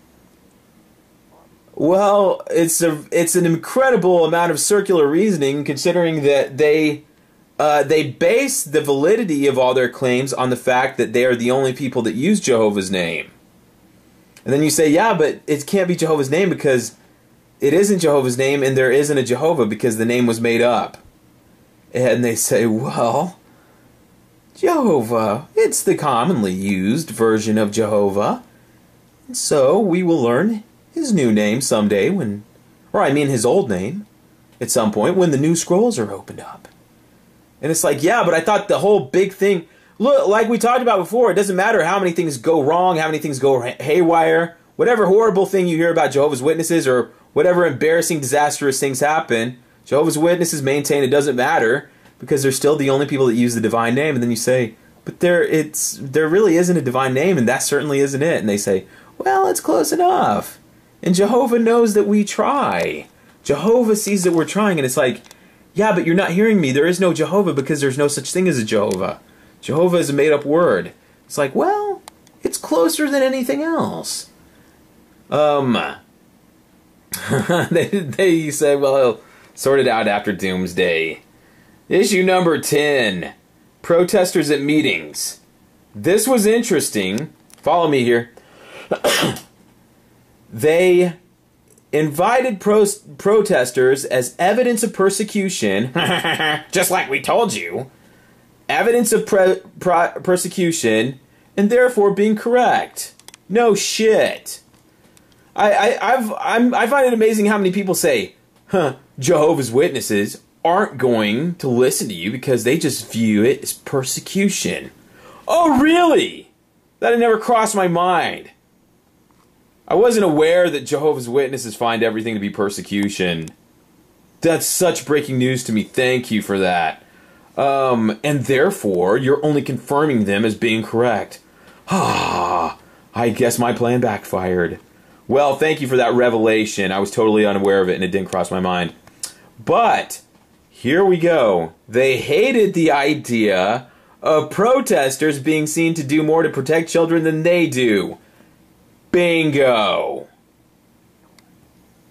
Well, it's a it's an incredible amount of circular reasoning considering that they uh, they base the validity of all their claims on the fact that they are the only people that use Jehovah's name. And then you say, yeah, but it can't be Jehovah's name because it isn't Jehovah's name and there isn't a Jehovah because the name was made up. And they say, well, Jehovah, it's the commonly used version of Jehovah. So we will learn his new name someday when, or I mean his old name, at some point when the new scrolls are opened up. And it's like, yeah, but I thought the whole big thing, look, like we talked about before, it doesn't matter how many things go wrong, how many things go haywire, whatever horrible thing you hear about Jehovah's Witnesses or whatever embarrassing, disastrous things happen Jehovah's Witnesses maintain it doesn't matter because they're still the only people that use the divine name. And then you say, but there, it's there really isn't a divine name, and that certainly isn't it. And they say, well, it's close enough. And Jehovah knows that we try. Jehovah sees that we're trying, and it's like, yeah, but you're not hearing me. There is no Jehovah because there's no such thing as a Jehovah. Jehovah is a made up word. It's like, well, it's closer than anything else. Um, they, they say, well, sorted out after Doomsday. Issue number 10 Protesters at Meetings. This was interesting. Follow me here. they invited pro- protesters as evidence of persecution, just like we told you, evidence of persecution, and therefore being correct. No shit. I, I, I've, I'm, I find it amazing how many people say, huh, Jehovah's Witnesses aren't going to listen to you because they just view it as persecution. Oh, really? That had never crossed my mind. I wasn't aware that Jehovah's Witnesses find everything to be persecution. That's such breaking news to me. Thank you for that. Um, and therefore, you're only confirming them as being correct. Ah, I guess my plan backfired. Well, thank you for that revelation. I was totally unaware of it and it didn't cross my mind. But here we go. They hated the idea of protesters being seen to do more to protect children than they do. Bingo.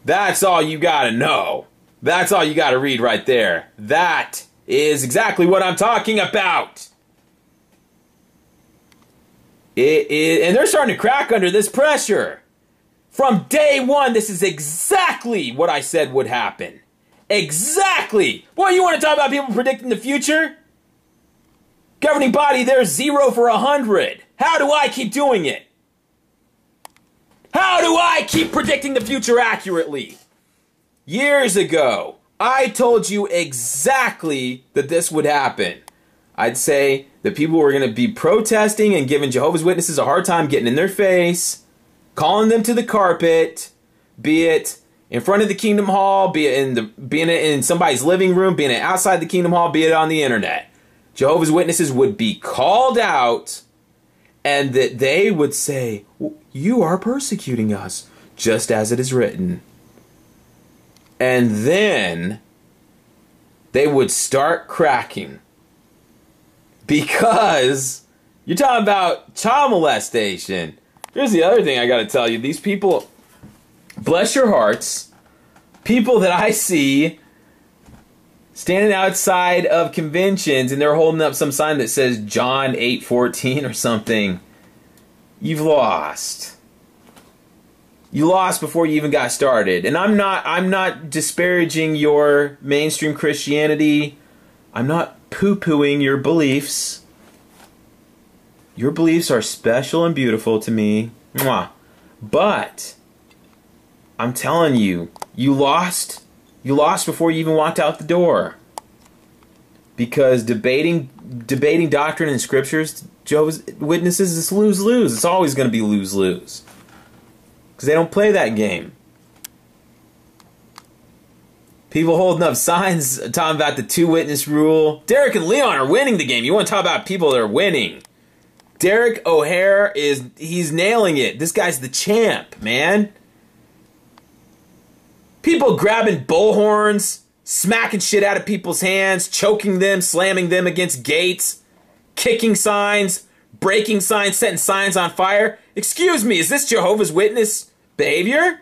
That's all you gotta know. That's all you gotta read right there. That is exactly what I'm talking about. It, it, and they're starting to crack under this pressure. From day one, this is exactly what I said would happen. Exactly! Boy, you want to talk about people predicting the future? Governing body, there's zero for a hundred. How do I keep doing it? How do I keep predicting the future accurately? Years ago, I told you exactly that this would happen. I'd say that people were going to be protesting and giving Jehovah's Witnesses a hard time getting in their face calling them to the carpet, be it in front of the Kingdom Hall, be it in the being in somebody's living room, being it outside the Kingdom Hall, be it on the internet. Jehovah's Witnesses would be called out and that they would say, You are persecuting us. just as it is written. And then they would start cracking because you're talking about child molestation. Here's the other thing I got to tell you these people, bless your hearts, people that I see standing outside of conventions and they're holding up some sign that says John 8:14 or something. You've lost. You lost before you even got started. And I'm not I'm not disparaging your mainstream Christianity. I'm not poo-pooing your beliefs. Your beliefs are special and beautiful to me. Mwah. But I'm telling you, you lost. You lost before you even walked out the door. Because debating debating doctrine and scriptures, Jehovah's Witnesses is lose lose. It's always going to be lose lose. Because they don't play that game. People holding up signs uh, talking about the two witness rule. Derek and Leon are winning the game. You want to talk about people that are winning? Derek O'Hare is he's nailing it. This guy's the champ, man. People grabbing bullhorns, smacking shit out of people's hands, choking them, slamming them against gates, kicking signs, breaking signs, setting signs on fire. Excuse me, is this Jehovah's Witness behavior?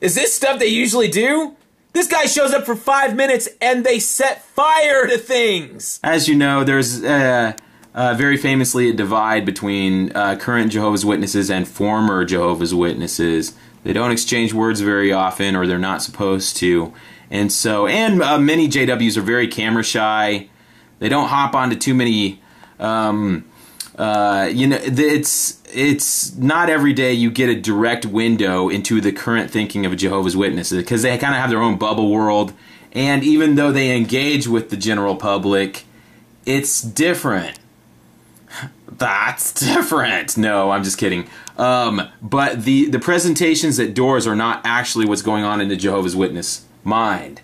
Is this stuff they usually do? This guy shows up for five minutes and they set fire to things. As you know, there's uh, uh, very famously a divide between uh, current Jehovah's Witnesses and former Jehovah's Witnesses. They don't exchange words very often, or they're not supposed to. And so, and uh, many JWs are very camera shy. They don't hop onto too many. Um, uh, you know, it's it's not every day you get a direct window into the current thinking of a Jehovah's Witnesses because they kind of have their own bubble world. And even though they engage with the general public, it's different. That's different. No, I'm just kidding. Um, but the the presentations at doors are not actually what's going on in the Jehovah's Witness mind.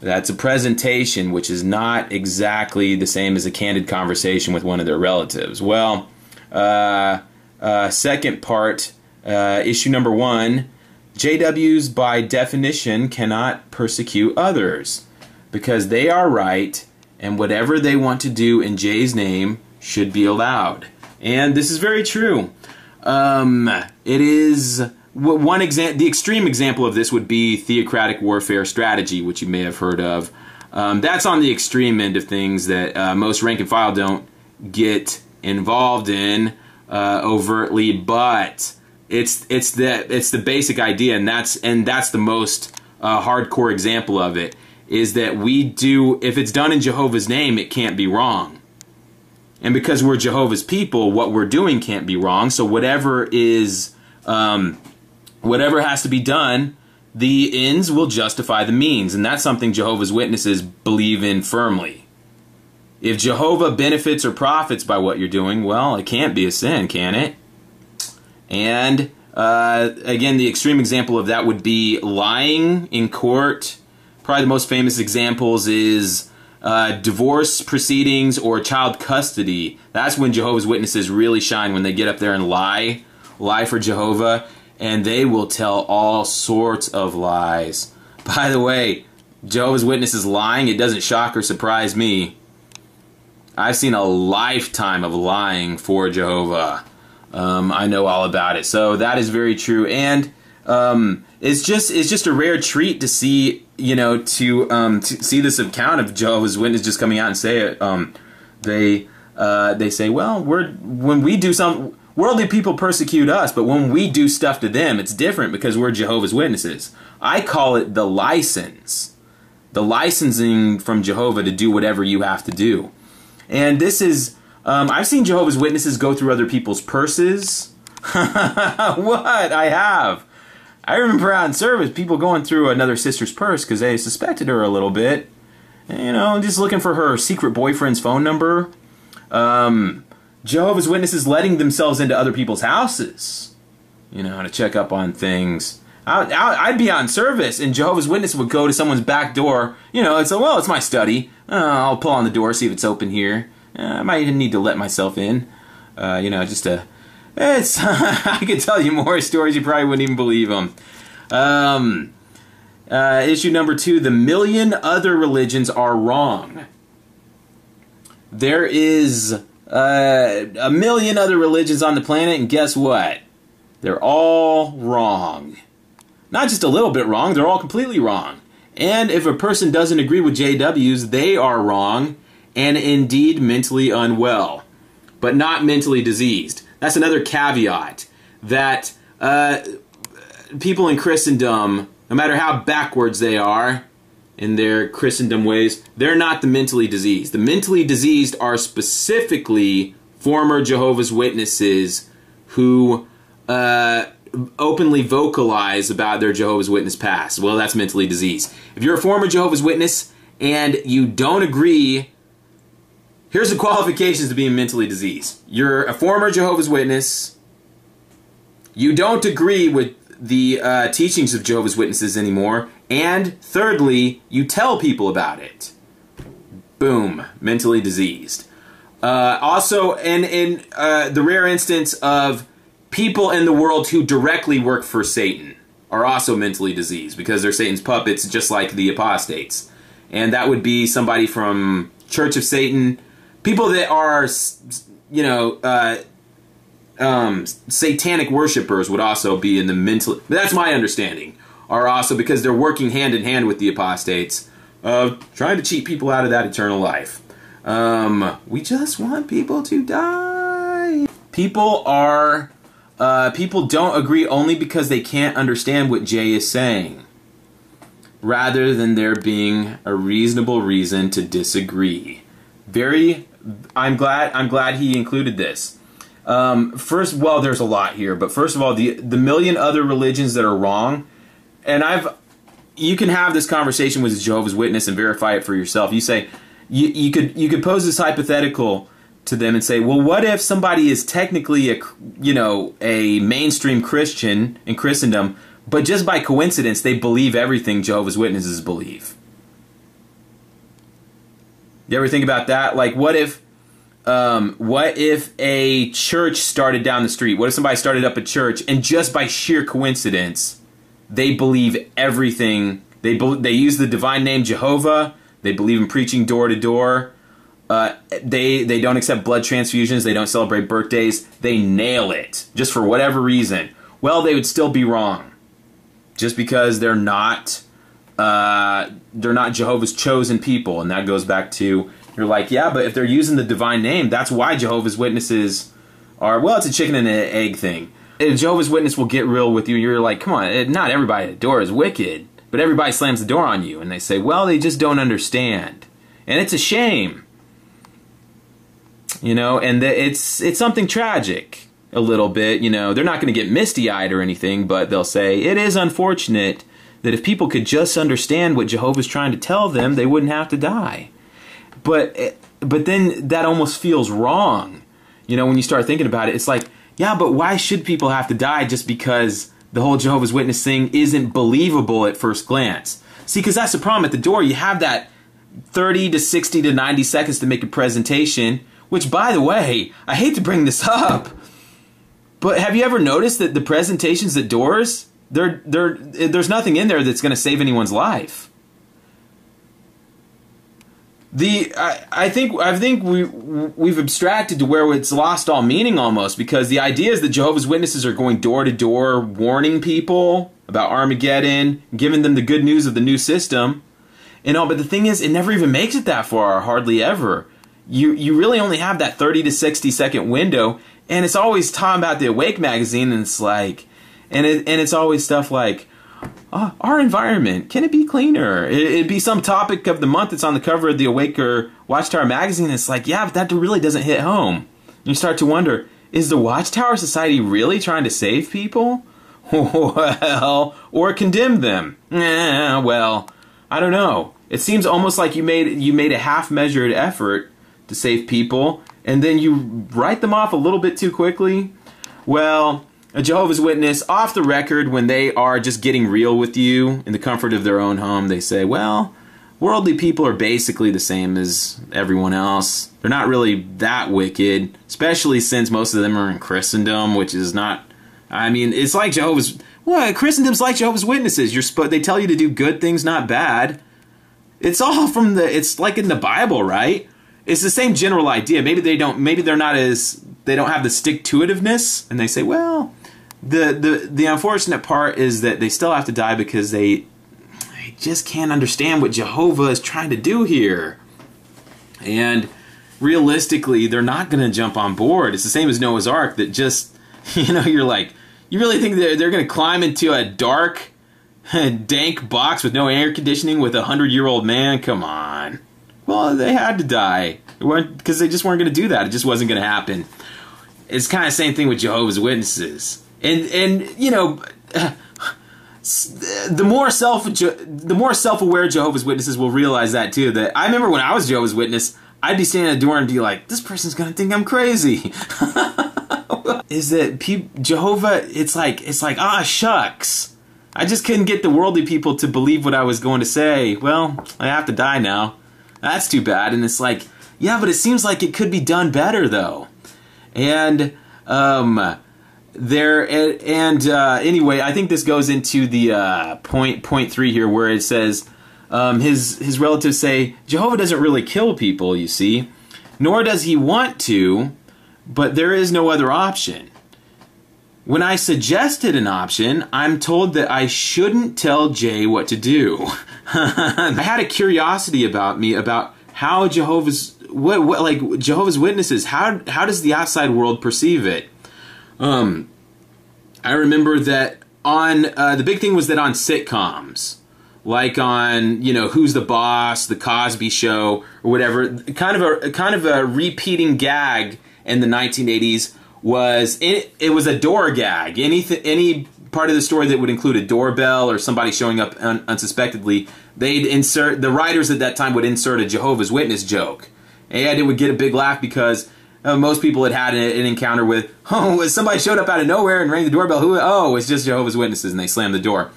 That's a presentation which is not exactly the same as a candid conversation with one of their relatives. Well, uh, uh, second part, uh, issue number one JWs by definition cannot persecute others because they are right and whatever they want to do in Jay's name should be allowed. And this is very true. Um, it is one example. The extreme example of this would be theocratic warfare strategy, which you may have heard of. Um, that's on the extreme end of things that uh, most rank and file don't get involved in uh, overtly, but it's it's the it's the basic idea, and that's and that's the most uh, hardcore example of it. Is that we do if it's done in Jehovah's name, it can't be wrong. And because we're Jehovah's people, what we're doing can't be wrong. So whatever is, um, whatever has to be done, the ends will justify the means. And that's something Jehovah's Witnesses believe in firmly. If Jehovah benefits or profits by what you're doing, well, it can't be a sin, can it? And uh, again, the extreme example of that would be lying in court. Probably the most famous examples is uh, divorce proceedings or child custody. That's when Jehovah's Witnesses really shine when they get up there and lie, lie for Jehovah, and they will tell all sorts of lies. By the way, Jehovah's Witnesses lying, it doesn't shock or surprise me. I've seen a lifetime of lying for Jehovah. Um, I know all about it. So that is very true. And um, it's just it's just a rare treat to see you know to um, to see this account of Jehovah's Witness just coming out and say it. Um, they uh, they say, well, we're when we do some worldly people persecute us, but when we do stuff to them, it's different because we're Jehovah's Witnesses. I call it the license, the licensing from Jehovah to do whatever you have to do, and this is. Um, I've seen Jehovah's Witnesses go through other people's purses. what I have. I remember out in service, people going through another sister's purse because they suspected her a little bit. You know, just looking for her secret boyfriend's phone number. Um, Jehovah's Witnesses letting themselves into other people's houses, you know, to check up on things. I, would be on service, and Jehovah's Witness would go to someone's back door. You know, it's a well, it's my study. Uh, I'll pull on the door, see if it's open here. Uh, I might even need to let myself in. Uh, you know, just to It's I could tell you more stories. You probably wouldn't even believe them. Um, uh, issue number two: the million other religions are wrong. There is uh, a million other religions on the planet, and guess what? They're all wrong. Not just a little bit wrong; they're all completely wrong. And if a person doesn't agree with JWs, they are wrong and indeed mentally unwell, but not mentally diseased. That's another caveat that uh, people in Christendom, no matter how backwards they are in their Christendom ways, they're not the mentally diseased. The mentally diseased are specifically former Jehovah's Witnesses who uh, openly vocalize about their Jehovah's Witness past. Well, that's mentally diseased. If you're a former Jehovah's Witness and you don't agree, here's the qualifications to being mentally diseased. You're a former Jehovah's Witness. You don't agree with the uh, teachings of Jehovah's Witnesses anymore. And thirdly, you tell people about it. Boom, mentally diseased. Uh, also, in, in uh, the rare instance of people in the world who directly work for Satan are also mentally diseased because they're Satan's puppets, just like the apostates. And that would be somebody from Church of Satan, people that are, you know, uh, um, satanic worshippers would also be in the mental. That's my understanding. Are also because they're working hand in hand with the apostates of trying to cheat people out of that eternal life. Um, we just want people to die. People are uh, people don't agree only because they can't understand what Jay is saying, rather than there being a reasonable reason to disagree. Very, I'm glad. I'm glad he included this. Um, first, well, there's a lot here, but first of all, the the million other religions that are wrong, and I've, you can have this conversation with Jehovah's Witness and verify it for yourself. You say, you, you could you could pose this hypothetical to them and say, well, what if somebody is technically a you know a mainstream Christian in Christendom, but just by coincidence they believe everything Jehovah's Witnesses believe? You ever think about that? Like, what if um, what if a church started down the street? What if somebody started up a church and just by sheer coincidence they believe everything? They be- they use the divine name Jehovah. They believe in preaching door to door uh, they they don't accept blood transfusions. They don't celebrate birthdays. They nail it just for whatever reason. Well, they would still be wrong, just because they're not uh, they're not Jehovah's chosen people, and that goes back to you're like, yeah, but if they're using the divine name, that's why Jehovah's Witnesses are. Well, it's a chicken and an egg thing. A Jehovah's Witness will get real with you. You're like, come on, not everybody at the door is wicked, but everybody slams the door on you, and they say, well, they just don't understand, and it's a shame you know, and the, it's it's something tragic a little bit. You know, they're not going to get misty eyed or anything, but they'll say it is unfortunate that if people could just understand what Jehovah's trying to tell them, they wouldn't have to die. But eh, but then that almost feels wrong. You know, when you start thinking about it, it's like, yeah, but why should people have to die just because the whole Jehovah's Witness thing isn't believable at first glance? See, because that's the problem at the door. You have that 30 to 60 to 90 seconds to make a presentation which, by the way, I hate to bring this up, but have you ever noticed that the presentations at doors, they're, they're, eh, there's nothing in there that's going to save anyone's life. The I, I think I think we we've abstracted to where it's lost all meaning almost because the idea is that Jehovah's Witnesses are going door to door warning people about Armageddon, giving them the good news of the new system, and all. But the thing is, it never even makes it that far, hardly ever you you really only have that 30 to 60 second window and it's always talking about the awake magazine and it's like and it and it's always stuff like oh, our environment can it be cleaner? It, would be some topic of the month that's on the cover of the awake or watchtower magazine it's like yeah but that really doesn't hit home. And you start to wonder is the watchtower society really trying to save people? Well or condemn them? Eh, well i don't know. It seems almost like you made you made a half measured effort to save people, and then you write them off a little bit too quickly, well, a Jehovah's Witness off the record when they are just getting real with you in the comfort of their own home, they say, Well, worldly people are basically the same as everyone else. They're not really that wicked, especially since most of them are in Christendom, which is not. I mean, it's like Jehovah's. Well, Christendom's like Jehovah's Witnesses. You're sp- they tell you to do good things, not bad. It's all from the. It's like in the Bible, right? It's the same general idea. Maybe they don't. Maybe they're not as. They don't have the stick to itiveness, and they say, well, the the the unfortunate part is that they still have to die because they they just can't understand what Jehovah is trying to do here. And realistically, they're not going to jump on board. It's the same as Noah's Ark that just, you know, you're like, you really think they're, they're going to climb into a dark, dank box with no air conditioning with a hundred year old man? Come on. Well, they had to die because they just weren't going to do that. It just wasn't going to happen. It's kind of the same thing with Jehovah's Witnesses. And, and you know, the more self the more self aware Jehovah's Witnesses will realize that too. That I remember when I was Jehovah's Witness, I'd be standing at the door and be like, "This person's gonna think I'm crazy." Is that pe- Jehovah? It's like it's like ah shucks. I just couldn't get the worldly people to believe what I was going to say. Well, I have to die now. That's too bad. And it's like, yeah, but it seems like it could be done better though. And um, there and uh, anyway, I think this goes into the uh, point point three here, where it says um, his his relatives say Jehovah doesn't really kill people, you see, nor does he want to, but there is no other option. When I suggested an option, I'm told that I shouldn't tell Jay what to do. I had a curiosity about me about how Jehovah's what, what like Jehovah's Witnesses how how does the outside world perceive it? Um, I remember that on uh, the big thing was that on sitcoms, like on you know Who's the Boss, The Cosby Show, or whatever, kind of a kind of a repeating gag in the 1980s was it, it was a door gag. Any any part of the story that would include a doorbell or somebody showing up un, unsuspectedly, they'd insert the writers at that time would insert a Jehovah's Witness joke, and it would get a big laugh because uh, most people had had an, an, encounter with, oh, somebody showed up out of nowhere and rang the doorbell. Who? Oh, it's just Jehovah's Witnesses, and they slammed the door.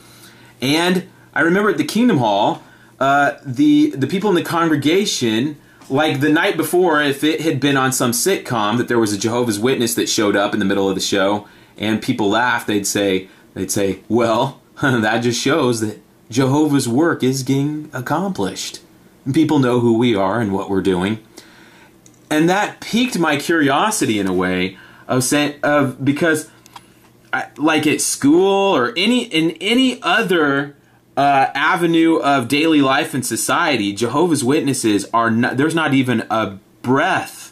And I remember at the Kingdom Hall, uh, the the people in the congregation, like the night before, if it had been on some sitcom that there was a Jehovah's Witness that showed up in the middle of the show, and people laughed, they'd say, they'd say, well, that just shows that Jehovah's work is getting accomplished. And people know who we are and what we're doing and that piqued my curiosity in a way of saying of because I, like at school or any in any other uh, avenue of daily life and society jehovah's witnesses are not there's not even a breath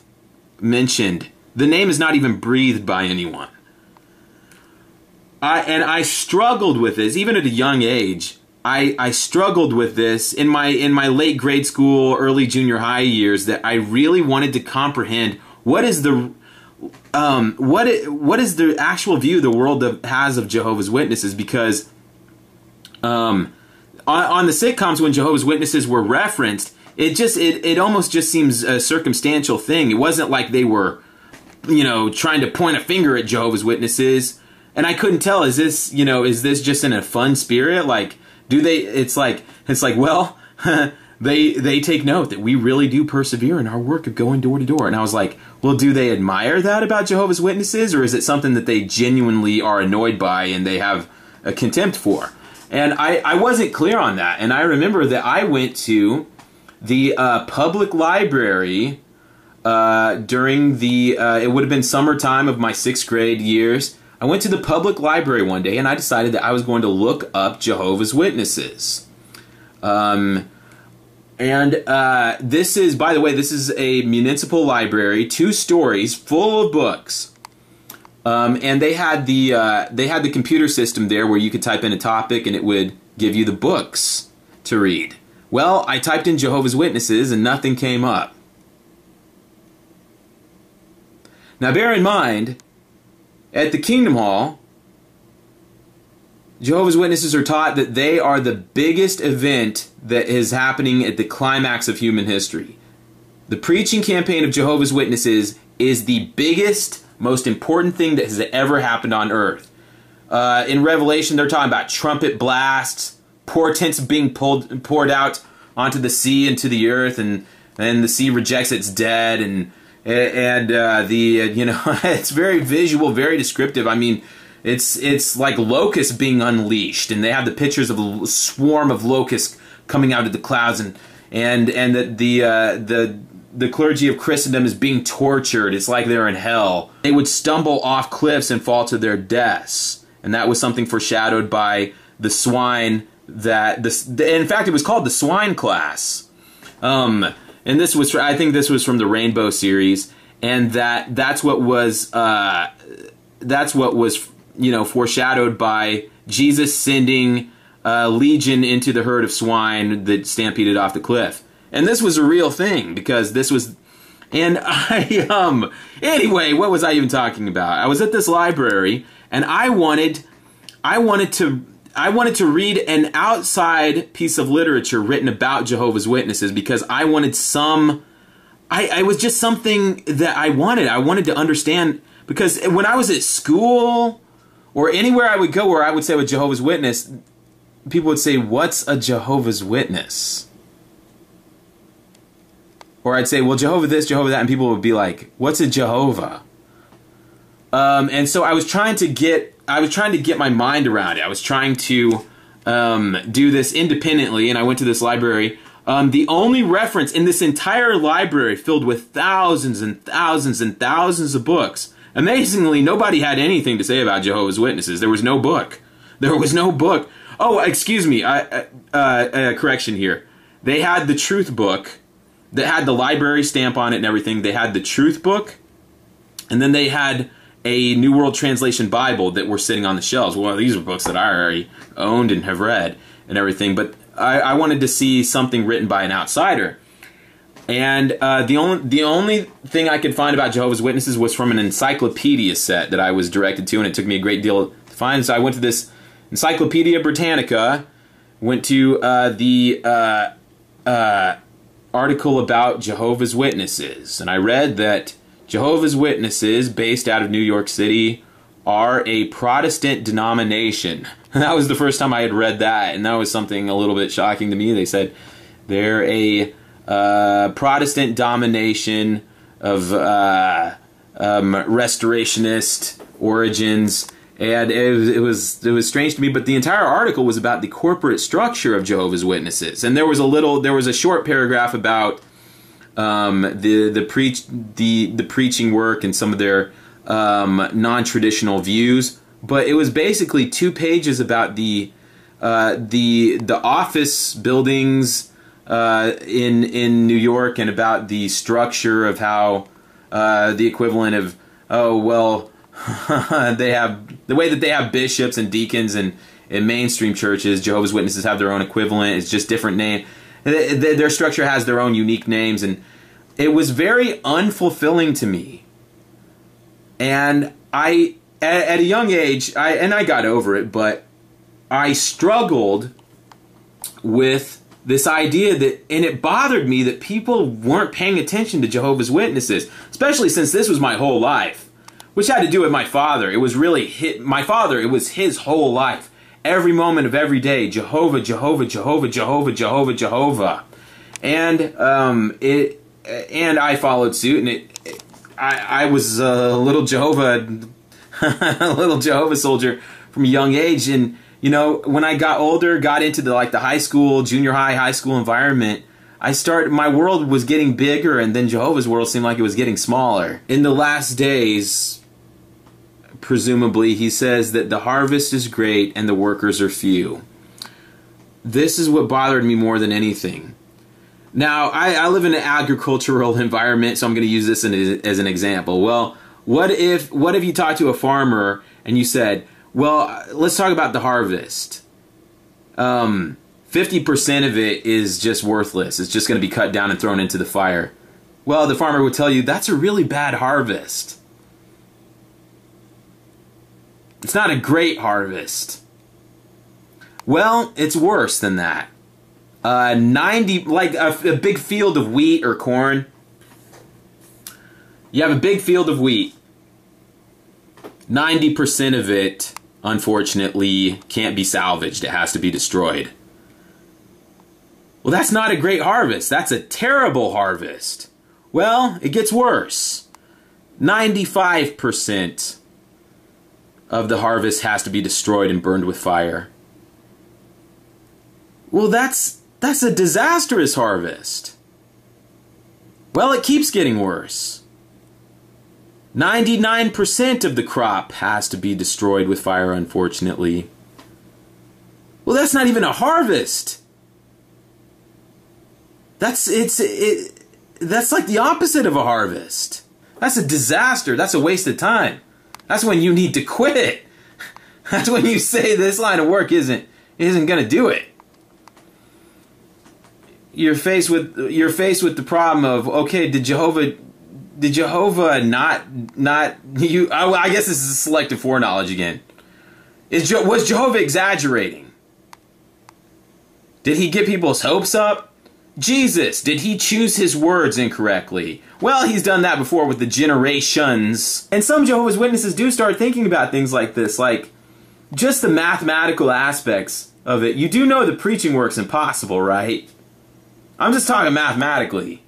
mentioned. The name is not even breathed by anyone. I, and i struggled with this even at a young age I, I struggled with this in my in my late grade school, early junior high years. That I really wanted to comprehend what is the um, what is, what is the actual view the world of, has of Jehovah's Witnesses? Because um, on, on, the sitcoms when Jehovah's Witnesses were referenced, it just it, it almost just seems a circumstantial thing. It wasn't like they were, you know, trying to point a finger at Jehovah's Witnesses. And I couldn't tell is this you know is this just in a fun spirit like do they? It's like it's like well. they they take note that we really do persevere in our work of going door to door. And I was like, well, do they admire that about Jehovah's Witnesses, or is it something that they genuinely are annoyed by and they have a contempt for? And I, I wasn't clear on that. And I remember that I went to the uh, public library uh, during the, uh, it would have been summertime of my sixth grade years. I went to the public library one day and I decided that I was going to look up Jehovah's Witnesses. Um, and uh, this is, by the way, this is a municipal library, two stories, full of books. Um, and they had the uh, they had the computer system there where you could type in a topic and it would give you the books to read. Well, I typed in Jehovah's Witnesses and nothing came up. Now, bear in mind at the Kingdom Hall, Jehovah's Witnesses are taught that they are the biggest event that is happening at the climax of human history. The preaching campaign of Jehovah's Witnesses is the biggest, most important thing that has ever happened on earth. Uh, in Revelation, they're talking about trumpet blasts, portents being pulled, poured out, onto the sea and to the earth, and and the sea rejects its dead, and and uh, the uh, you know it's very visual, very descriptive. I mean, it's it's like locusts being unleashed, and they have the pictures of a swarm of locusts coming out of the clouds, and and and the the uh, the the clergy of Christendom is being tortured. It's like they're in hell. They would stumble off cliffs and fall to their deaths, and that was something foreshadowed by the swine that this. In fact, it was called the swine class. Um, and this was I think this was from the Rainbow series, and that that's what was uh, that's what was you know foreshadowed by Jesus sending a legion into the herd of swine that stampeded off the cliff, and this was a real thing because this was. And I um anyway, what was I even talking about? I was at this library and I wanted I wanted to I wanted to read an outside piece of literature written about Jehovah's Witnesses because I wanted some. I, I was just something that I wanted. I wanted to understand because when I was at school or anywhere I would go where I would say with Jehovah's Witness, people would say, "What's a Jehovah's Witness?" Or I'd say, "Well, Jehovah this, Jehovah that," and people would be like, "What's a Jehovah?" Um, and so I was trying to get I was trying to get my mind around it. I was trying to um, do this independently, and I went to this library. Um, the only reference in this entire library, filled with thousands and thousands and thousands of books, amazingly, nobody had anything to say about Jehovah's Witnesses. There was no book. There was no book. Oh, excuse me. I, uh, uh, correction here. They had the Truth book that had the library stamp on it and everything. They had the Truth book, and then they had a New World Translation Bible that were sitting on the shelves. Well, these were books that I already owned and have read and everything, but I, I wanted to see something written by an outsider. And uh, the only the only thing I could find about Jehovah's Witnesses was from an encyclopedia set that I was directed to, and it took me a great deal to find. So I went to this Encyclopedia Britannica, went to uh, the uh, uh article about Jehovah's Witnesses, and I read that Jehovah's Witnesses, based out of New York City, are a Protestant denomination. that was the first time I had read that, and that was something a little bit shocking to me. They said they're a uh, Protestant domination of uh, um, restorationist origins, and it it was it was strange to me. But the entire article was about the corporate structure of Jehovah's Witnesses, and there was a little there was a short paragraph about um, the the preach the the preaching work and some of their um, non traditional views. But it was basically two pages about the uh, the the office buildings uh, in in New York and about the structure of how uh, the equivalent of oh well they have the way that they have bishops and deacons and in mainstream churches Jehovah's Witnesses have their own equivalent. It's just different name their structure has their own unique names, and it was very unfulfilling to me. And I, at, at a young age, I and I got over it, but I struggled with this idea that, and it bothered me that people weren't paying attention to Jehovah's Witnesses, especially since this was my whole life, which had to do with my father. It was really hit my father. It was his whole life every moment of every day Jehovah, Jehovah, Jehovah, Jehovah, Jehovah, Jehovah. And um, it and I followed suit, and it, I, I was a little Jehovah, a little Jehovah soldier from a young age, and you know when I got older, got into the like the high school, junior high, high school environment. I started my world was getting bigger and then Jehovah's world seemed like it was getting smaller. In the last days, presumably, he says that the harvest is great and the workers are few. This is what bothered me more than anything. Now, I, I live in an agricultural environment, so I'm going to use this as an example. Well, what if what if you talked to a farmer and you said, "Well, let's talk about the harvest." Um, 50% of it is just worthless. It's just going to be cut down and thrown into the fire. Well, the farmer would tell you that's a really bad harvest. It's not a great harvest. Well, it's worse than that. Uh, 90, like a, a big field of wheat or corn. You have a big field of wheat. 90% of it, unfortunately, can't be salvaged. It has to be destroyed. Well, that's not a great harvest. That's a terrible harvest. Well, it gets worse. 95% of the harvest has to be destroyed and burned with fire. Well, that's that's a disastrous harvest. Well, it keeps getting worse. 99% of the crop has to be destroyed with fire, unfortunately. Well, that's not even a harvest. That's it's it that's like the opposite of a harvest. That's a disaster. That's a waste of time. That's when you need to quit. That's when you say this line of work isn't isn't going to do it. You're faced with you're faced with the problem of okay, did Jehovah did Jehovah not not you? I, I guess this is selective foreknowledge again. Is was Jehovah exaggerating? Did he get people's hopes up? Jesus, did he choose his words incorrectly? Well, he's done that before with the generations. And some Jehovah's Witnesses do start thinking about things like this, like just the mathematical aspects of it. You do know the preaching work's impossible, right? I'm just talking mathematically.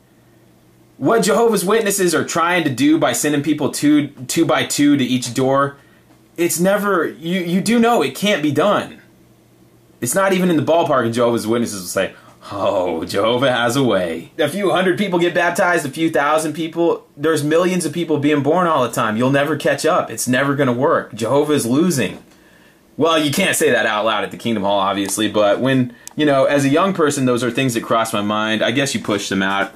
What Jehovah's Witnesses are trying to do by sending people two two by two to each door, it's never you you do know it can't be done. It's not even in the ballpark and Jehovah's Witnesses will say, Oh, Jehovah has a way. A few hundred people get baptized, a few thousand people. There's millions of people being born all the time. You'll never catch up. It's never going to work. Jehovah is losing. Well, you can't say that out loud at the Kingdom Hall, obviously, but when, you know, as a young person, those are things that cross my mind. I guess you push them out.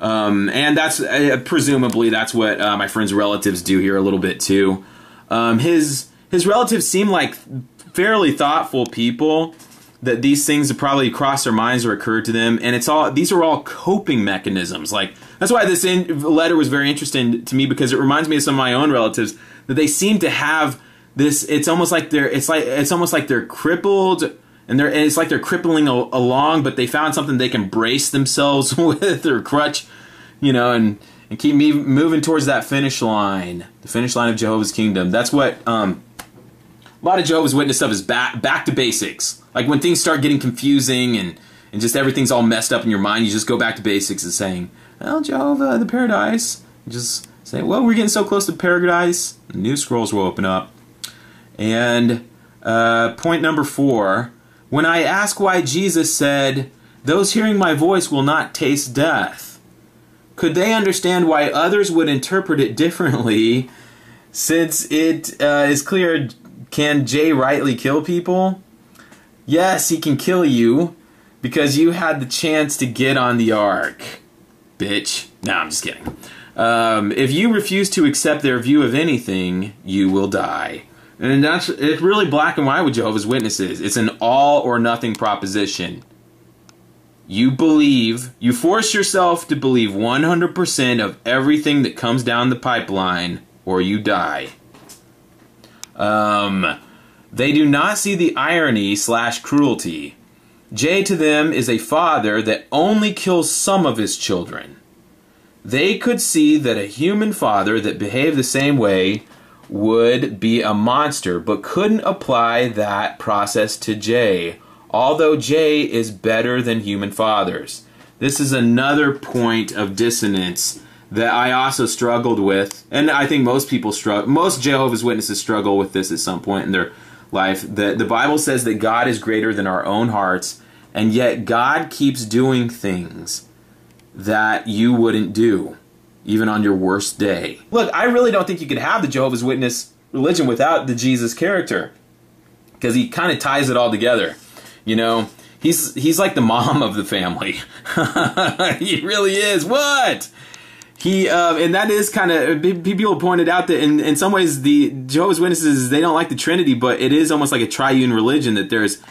Um, and that's, uh, presumably, that's what uh, my friend's relatives do here a little bit too. Um, his, his relatives seem like fairly thoughtful people that these things have probably crossed their minds or occurred to them, and it's all these are all coping mechanisms. Like that's why this in, letter was very interesting to me because it reminds me of some of my own relatives that they seem to have this. It's almost like they're it's like it's almost like they're crippled. And they're, and it's like they're crippling a, along, but they found something they can brace themselves with their crutch, you know, and, and keep moving towards that finish line, the finish line of Jehovah's kingdom. That's what um, a lot of Jehovah's Witness stuff is back back to basics. Like when things start getting confusing and and just everything's all messed up in your mind, you just go back to basics and saying, "Well, Jehovah, the paradise." Just say, "Well, we're getting so close to paradise, new scrolls will open up." And uh, point number four: when I ask why Jesus said, "Those hearing my voice will not taste death," could they understand why others would interpret it differently? Since it uh, is clear can Jay rightly kill people? Yes, he can kill you because you had the chance to get on the ark. Bitch. No, I'm just kidding. Um, if you refuse to accept their view of anything, you will die. And that's it's really black and white with Jehovah's Witnesses. It's an all or nothing proposition. You believe, you force yourself to believe 100% of everything that comes down the pipeline, or you die. Um, they do not see the irony slash cruelty. Jay to them is a father that only kills some of his children. They could see that a human father that behaved the same way would be a monster, but couldn't apply that process to Jay, although Jay is better than human fathers. This is another point of dissonance that I also struggled with, and I think most people struggle. Most Jehovah's Witnesses struggle with this at some point in their life. That the Bible says that God is greater than our own hearts, and yet God keeps doing things that you wouldn't do, even on your worst day. Look, I really don't think you could have the Jehovah's Witness religion without the Jesus character, because he kind of ties it all together. You know, he's he's like the mom of the family. he really is. What? He uh, and that is kind of people pointed out that in, in some ways the Jehovah's Witnesses they don't like the Trinity, but it is almost like a triune religion that there's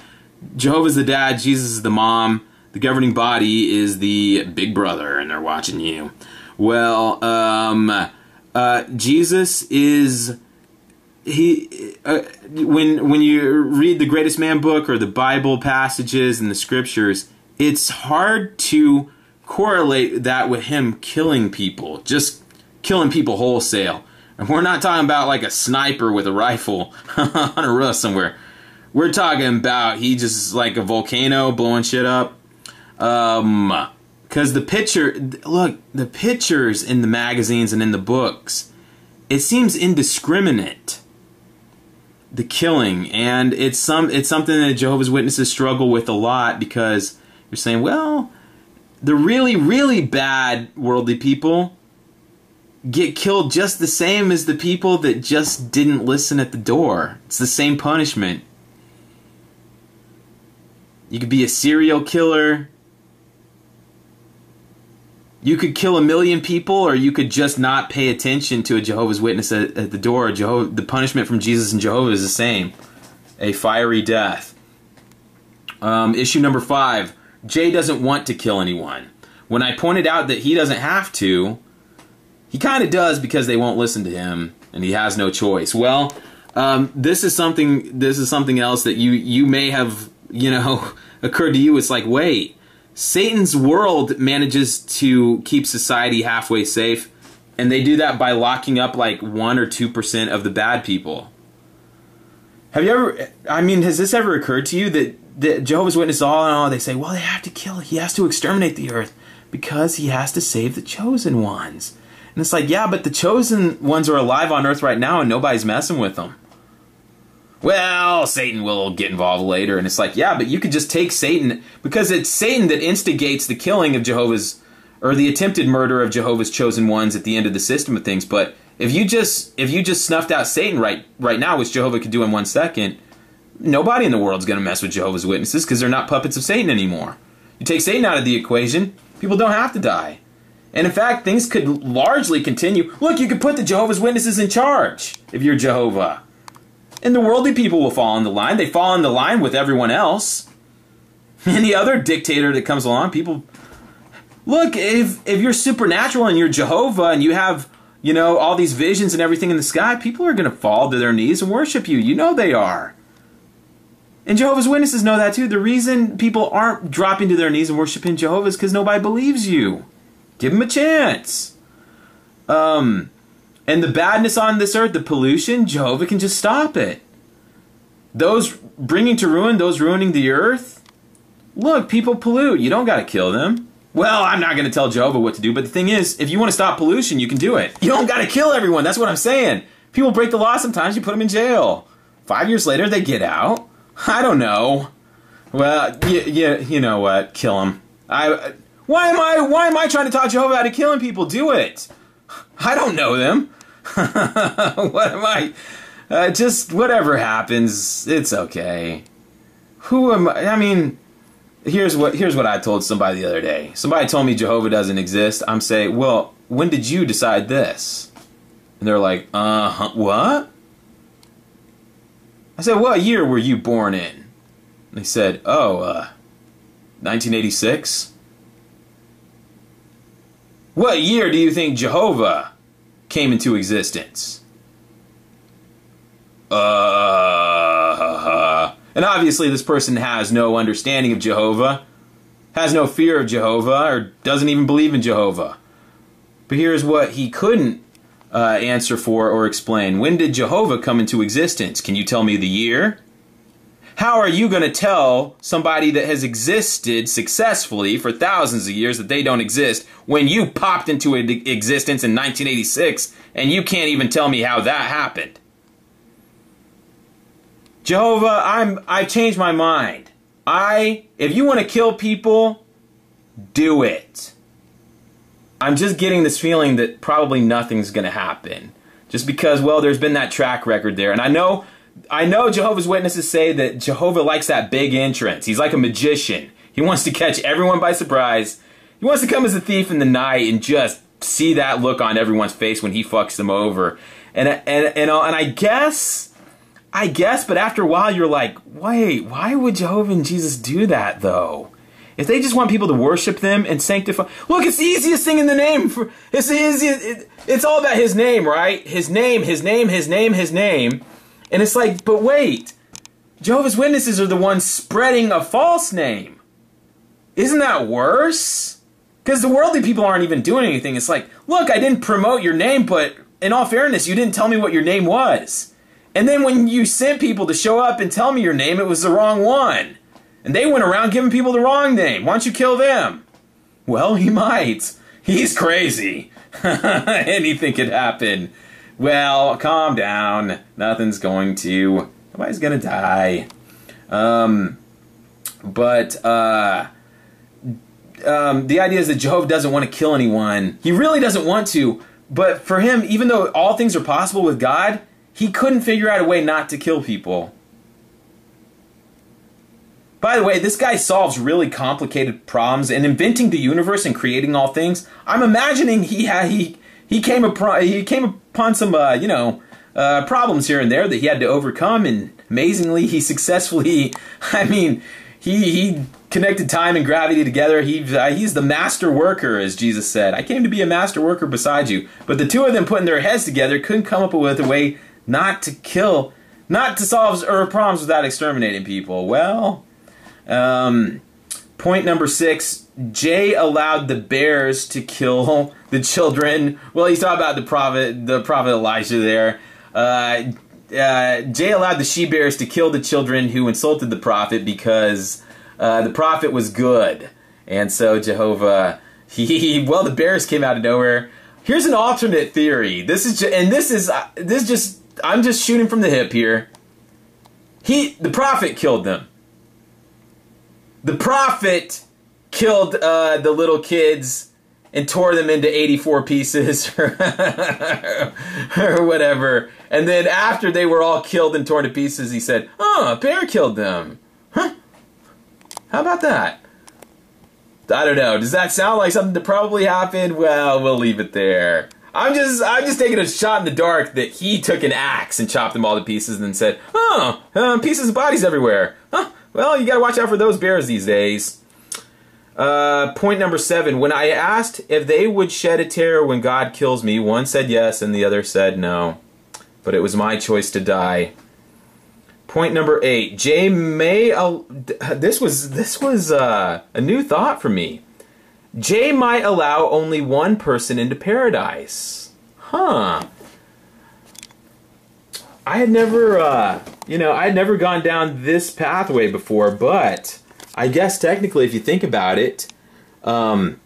Jehovah's the dad, Jesus is the mom, the governing body is the big brother, and they're watching you. Well, um, uh, Jesus is he uh, when when you read the Greatest Man book or the Bible passages and the scriptures, it's hard to correlate that with him killing people, just killing people wholesale. And we're not talking about like a sniper with a rifle on a roof somewhere. We're talking about he just like a volcano blowing shit up. Um, because the picture, look, the pictures in the magazines and in the books, it seems indiscriminate. The killing, and it's some, it's something that Jehovah's Witnesses struggle with a lot because you're saying, well, the really, really bad worldly people get killed just the same as the people that just didn't listen at the door. It's the same punishment. You could be a serial killer. You could kill a million people, or you could just not pay attention to a Jehovah's Witness at, at the door. The punishment from Jesus and Jehovah is the same a fiery death. Um, issue number five Jay doesn't want to kill anyone. When I pointed out that he doesn't have to, he kind of does because they won't listen to him and he has no choice. Well, um, this is something. This is something else that you you may have you know occurred to you. It's like wait, Satan's world manages to keep society halfway safe, and they do that by locking up like one or two percent of the bad people. Have you ever? I mean, has this ever occurred to you that, that Jehovah's Witnesses all in all they say, well, they have to kill. He has to exterminate the earth because he has to save the chosen ones. And it's like, yeah, but the chosen ones are alive on earth right now and nobody's messing with them. Well, Satan will get involved later. And it's like, yeah, but you could just take Satan because it's Satan that instigates the killing of Jehovah's or the attempted murder of Jehovah's chosen ones at the end of the system of things. But if you just if you just snuffed out Satan right right now, which Jehovah could do in one second, nobody in the world's going to mess with Jehovah's Witnesses because they're not puppets of Satan anymore. You take Satan out of the equation, people don't have to die. And in fact, things could largely continue. Look, you could put the Jehovah's Witnesses in charge if you're Jehovah. And the worldly people will fall in the line. They fall in the line with everyone else. Any other dictator that comes along, people look, if if you're supernatural and you're Jehovah and you have, you know, all these visions and everything in the sky, people are going to fall to their knees and worship you. You know they are. And Jehovah's Witnesses know that too. The reason people aren't dropping to their knees and worshiping Jehovah is because nobody believes you. Give them a chance. Um, and the badness on this earth, the pollution, Jehovah can just stop it. Those bringing to ruin, those ruining the earth. Look, people pollute. You don't got to kill them. Well, I'm not going to tell Jehovah what to do, but the thing is, if you want to stop pollution, you can do it. You don't got to kill everyone. That's what I'm saying. People break the law sometimes, you put them in jail. Five years later, they get out. I don't know. Well, you, you, you know what? Kill them. I why am I why am I trying to talk Jehovah out of killing people? Do it. I don't know them. what am I? Uh, just whatever happens, it's okay. Who am I? I mean, here's what here's what I told somebody the other day. Somebody told me Jehovah doesn't exist. I'm saying, well, when did you decide this? And they're like, uh, huh, what? Said, what year were you born in? And they said, oh, uh, 1986. What year do you think Jehovah came into existence? Uh, and obviously, this person has no understanding of Jehovah, has no fear of Jehovah, or doesn't even believe in Jehovah. But here's what he couldn't uh, answer for or explain. When did Jehovah come into existence? Can you tell me the year? How are you going to tell somebody that has existed successfully for thousands of years that they don't exist when you popped into existence in 1986 and you can't even tell me how that happened? Jehovah, I'm I've changed my mind. I if you want to kill people, do it. I'm just getting this feeling that probably nothing's going to happen. Just because well there's been that track record there and I know I know Jehovah's Witnesses say that Jehovah likes that big entrance. He's like a magician. He wants to catch everyone by surprise. He wants to come as a thief in the night and just see that look on everyone's face when he fucks them over. And and and, uh, and I guess I guess, but after a while you're like, wait, why would Jehovah and Jesus do that though? If they just want people to worship them and sanctify, look, it's the easiest thing in the name. For, it's the easiest. It, it's all about His name, right? His name, His name, His name, His name. And it's like, but wait, Jehovah's Witnesses are the ones spreading a false name. Isn't that worse? Because the worldly people aren't even doing anything. It's like, look, I didn't promote your name, but in all fairness, you didn't tell me what your name was. And then when you sent people to show up and tell me your name, it was the wrong one. And they went around giving people the wrong name. Why don't you kill them? Well, he might. He's crazy. Anything could happen. Well, calm down. Nothing's going to. Nobody's gonna die. Um, but uh, um, the idea is that Jehovah doesn't want to kill anyone. He really doesn't want to. But for him, even though all things are possible with God, he couldn't figure out a way not to kill people. By the way, this guy solves really complicated problems and inventing the universe and creating all things. I'm imagining he had he he came upon he came upon some uh, you know uh, problems here and there that he had to overcome, and amazingly, he successfully. I mean, he he connected time and gravity together. He uh, he's the master worker, as Jesus said. I came to be a master worker beside you. But the two of them putting their heads together couldn't come up with a way not to kill, not to solve Earth problems without exterminating people. Well, um, point number six: Jay allowed the bears to kill the children. Well, he's talking about the prophet, the prophet Elijah there. Uh, uh, Jay allowed the she bears to kill the children who insulted the prophet because uh, the prophet was good, and so Jehovah. He well, the bears came out of nowhere. Here's an alternate theory. This is ju- and this is uh, this just I'm just shooting from the hip here. He the prophet killed them. The prophet killed uh, the little kids and tore them into 84 pieces or, or whatever. And then after they were all killed and torn to pieces, he said, "Oh, a bear killed them." Huh? How about that? I don't know. Does that sound like something that probably happened? Well, we'll leave it there. I'm just I'm just taking a shot in the dark that he took an axe and chopped them all to pieces and then said, "Oh, pieces of bodies everywhere." Huh? Well, you got to watch out for those bears these days. Uh, point number seven. When I asked if they would shed a tear when God kills me, one said yes and the other said no. But it was my choice to die. Point number eight. Jay may. Uh, this was this was uh, a new thought for me. Jay might allow only one person into paradise. Huh. I had never, uh, you know, I had never gone down this pathway before, but I guess technically, if you think about it, um,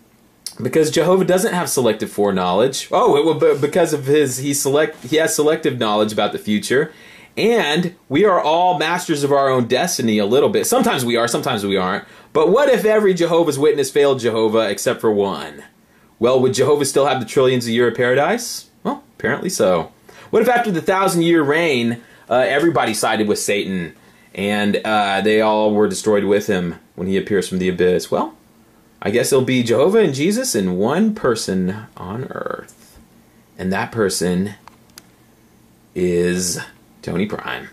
because Jehovah doesn't have selective foreknowledge. Oh, it because of his, he select, he has selective knowledge about the future, and we are all masters of our own destiny a little bit. Sometimes we are, sometimes we aren't. But what if every Jehovah's Witness failed Jehovah except for one? Well, would Jehovah still have the trillions a year of paradise? Well, apparently so. What if after the thousand year reign, uh, everybody sided with Satan and uh, they all were destroyed with him when he appears from the abyss? Well, I guess it'll be Jehovah and Jesus and one person on earth. And that person is Tony Prime.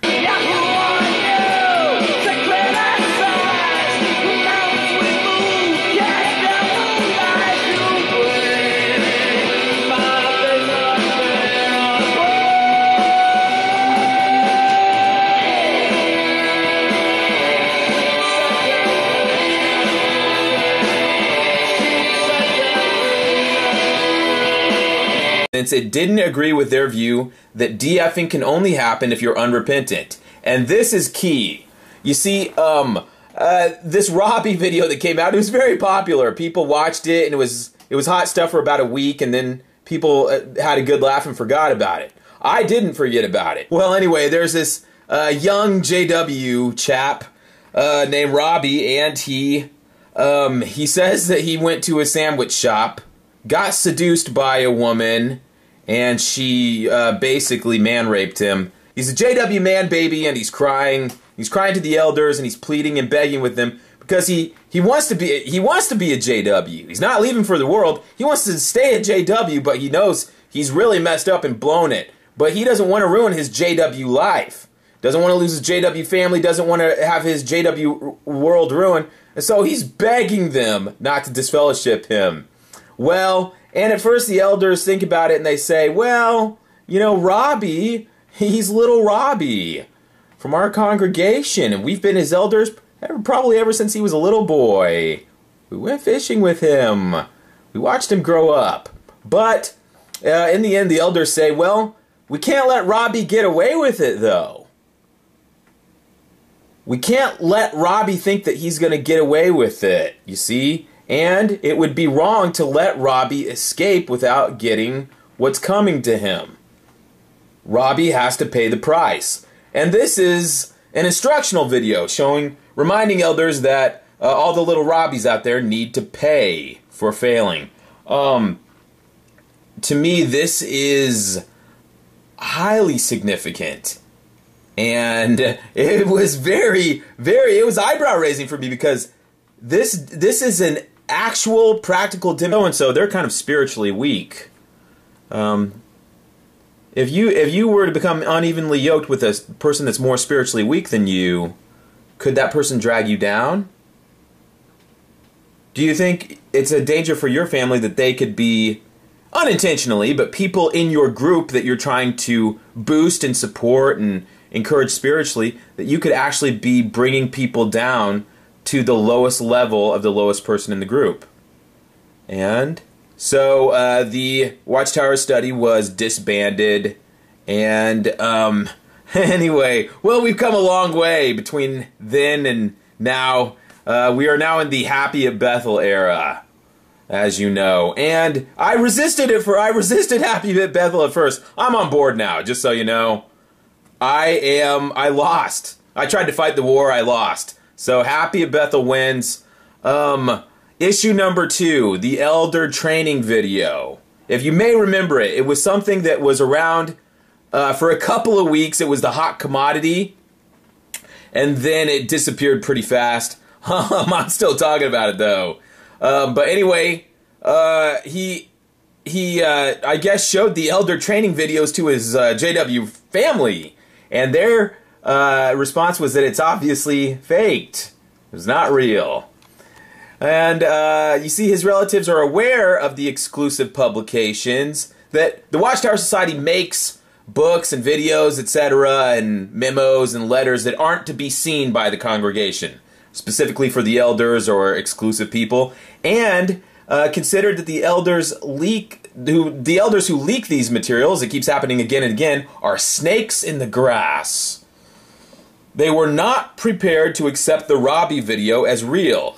It didn't agree with their view that DFing can only happen if you're unrepentant. And this is key. You see, um, uh, this Robbie video that came out, it was very popular. People watched it and it was it was hot stuff for about a week and then people uh, had a good laugh and forgot about it. I didn't forget about it. Well, anyway, there's this uh, young JW chap uh, named Robbie and he um, he says that he went to a sandwich shop, got seduced by a woman, and she uh, basically man raped him. He's a JW man baby, and he's crying. He's crying to the elders, and he's pleading and begging with them because he he wants to be he wants to be a JW. He's not leaving for the world. He wants to stay at JW, but he knows he's really messed up and blown it. But he doesn't want to ruin his JW life. Doesn't want to lose his JW family. Doesn't want to have his JW world ruined. And so he's begging them not to disfellowship him. Well, and at first, the elders think about it and they say, well, you know, Robbie, he's little Robbie from our congregation, and we've been his elders probably ever since he was a little boy. We went fishing with him, we watched him grow up. But uh, in the end, the elders say, well, we can't let Robbie get away with it, though. we can't let Robbie think that he's going to get away with it, you see? And it would be wrong to let Robbie escape without getting what's coming to him. Robbie has to pay the price. And this is an instructional video showing, reminding elders that uh, all the little Robbies out there need to pay for failing. Um, to me, this is highly significant. And it was very, very, it was eyebrow raising for me because this this is an actual practical demo, and so they're kind of spiritually weak. Um, if you if you were to become unevenly yoked with a person that's more spiritually weak than you, could that person drag you down? Do you think it's a danger for your family that they could be unintentionally, but people in your group that you're trying to boost and support and encourage spiritually, that you could actually be bringing people down to the lowest level of the lowest person in the group? And so uh, the Watchtower study was disbanded, and um, anyway, well, we've come a long way between then and now. Uh, we are now in the Happy Bethel era, as you know, and I resisted it for I resisted Happy Bethel at first. I'm on board now, just so you know. I am. I lost. I tried to fight the war. I lost. So Happy Bethel wins. Um, issue number two, the Elder Training video. If you may remember it, it was something that was around uh, for a couple of weeks. It was the hot commodity, and then it disappeared pretty fast. I'm still talking about it though. Um, but anyway, uh, he he uh, I guess showed the elder training videos to his uh, JW family, and their uh, response was that it's obviously faked. It's not real. And uh, you see, his relatives are aware of the exclusive publications that the Watchtower Society makes books and videos, etc., and memos and letters that aren't to be seen by the congregation specifically for the elders or exclusive people, and uh, considered that the elders leak who the elders who leak these materials, it keeps happening again and again, are snakes in the grass. They were not prepared to accept the Robbie video as real.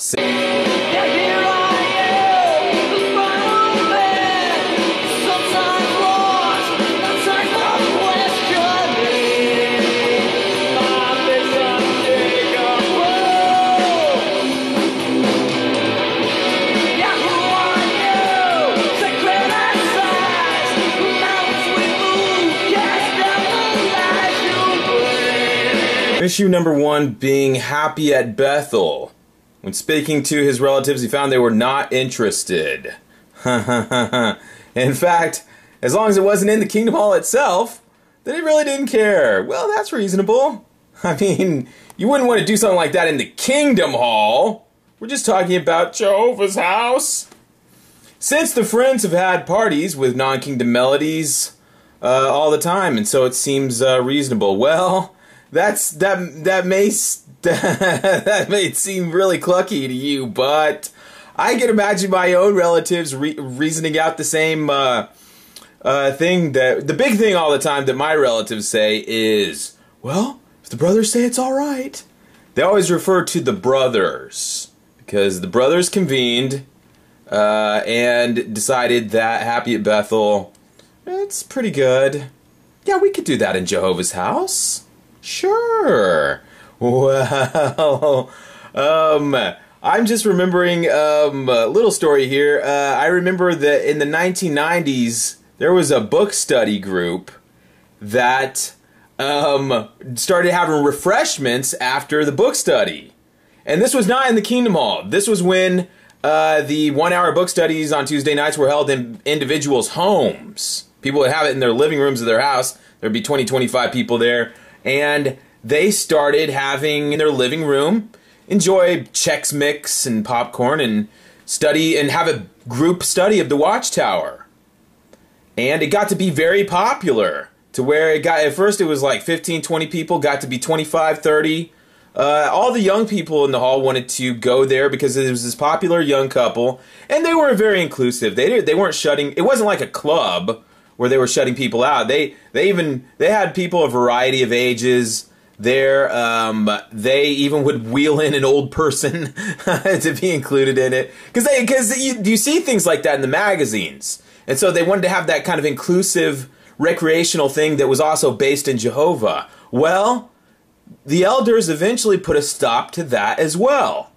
Issue number one being happy at Bethel. When speaking to his relatives, he found they were not interested. in fact, as long as it wasn't in the Kingdom Hall itself, they really didn't care. Well, that's reasonable. I mean, you wouldn't want to do something like that in the Kingdom Hall. We're just talking about Jehovah's house. Since the Friends have had parties with non Kingdom melodies uh, all the time, and so it seems uh, reasonable. Well, that's that that may that may seem really clucky to you, but I can imagine my own relatives re- reasoning out the same uh, uh, thing. That the big thing all the time that my relatives say is, "Well, if the brothers say it's all right," they always refer to the brothers because the brothers convened uh, and decided that Happy at Bethel, it's pretty good. Yeah, we could do that in Jehovah's house. Sure. Well, um, I'm just remembering um, a little story here. Uh, I remember that in the 1990s, there was a book study group that um, started having refreshments after the book study. And this was not in the Kingdom Hall. This was when uh, the one hour book studies on Tuesday nights were held in individuals' homes. People would have it in their living rooms of their house. There'd be 20, 25 people there and they started having in their living room enjoy Chex Mix and popcorn and study and have a group study of the Watchtower. And it got to be very popular to where it got at first it was like 15 20 people got to be 25 30 uh, all the young people in the hall wanted to go there because it was this popular young couple and they were very inclusive. They, they weren't shutting it wasn't like a club where they were shutting people out. They they even they had people a variety of ages. there. Um, they even would wheel in an old person to be included in it because they because you, you see things like that in the magazines, and so they wanted to have that kind of inclusive recreational thing that was also based in Jehovah. Well, the elders eventually put a stop to that as well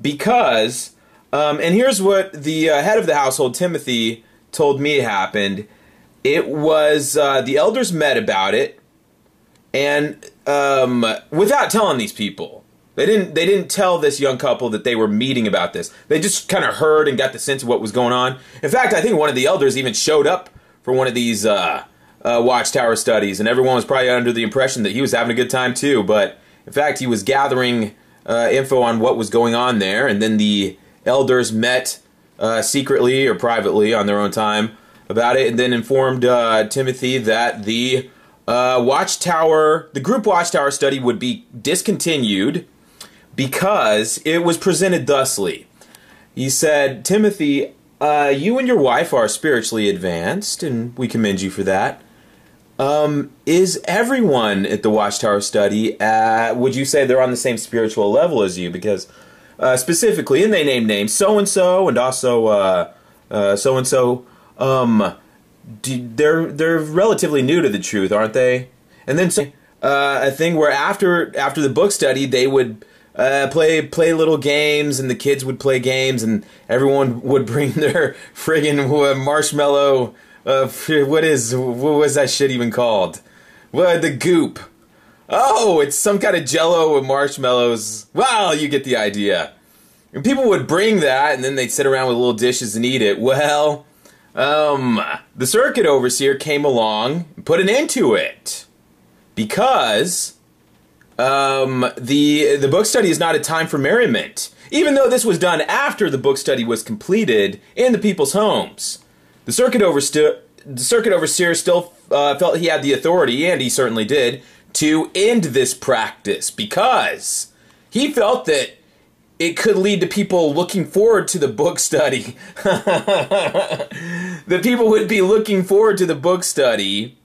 because, um, and here's what the uh, head of the household, Timothy, told me happened. It was uh, the elders met about it, and um, without telling these people, they didn't. They didn't tell this young couple that they were meeting about this. They just kind of heard and got the sense of what was going on. In fact, I think one of the elders even showed up for one of these uh, uh, Watchtower studies, and everyone was probably under the impression that he was having a good time too. But in fact, he was gathering uh, info on what was going on there, and then the elders met uh, secretly or privately on their own time about it, and then informed uh, Timothy that the uh, Watchtower, the group Watchtower study would be discontinued because it was presented thusly. He said, Timothy, uh, you and your wife are spiritually advanced, and we commend you for that. Um, is everyone at the Watchtower study, uh, would you say they're on the same spiritual level as you? Because uh, specifically, and they name names, so and so, and also so and so um, do, they're they're relatively new to the truth, aren't they? And then uh, a thing where after after the book study, they would uh, play play little games, and the kids would play games, and everyone would bring their friggin' marshmallow. Uh, what is what was that shit even called? What the goop? Oh, it's some kind of jello with marshmallows. Well, you get the idea. And people would bring that, and then they'd sit around with little dishes and eat it. Well, um, the circuit overseer came along and put an end to it because um, the the book study is not a time for merriment. Even though this was done after the book study was completed in the people's homes, the circuit overseer the circuit overseer still uh, felt he had the authority, and he certainly did, to end this practice because he felt that it could lead to people looking forward to the book study. the people would be looking forward to the book study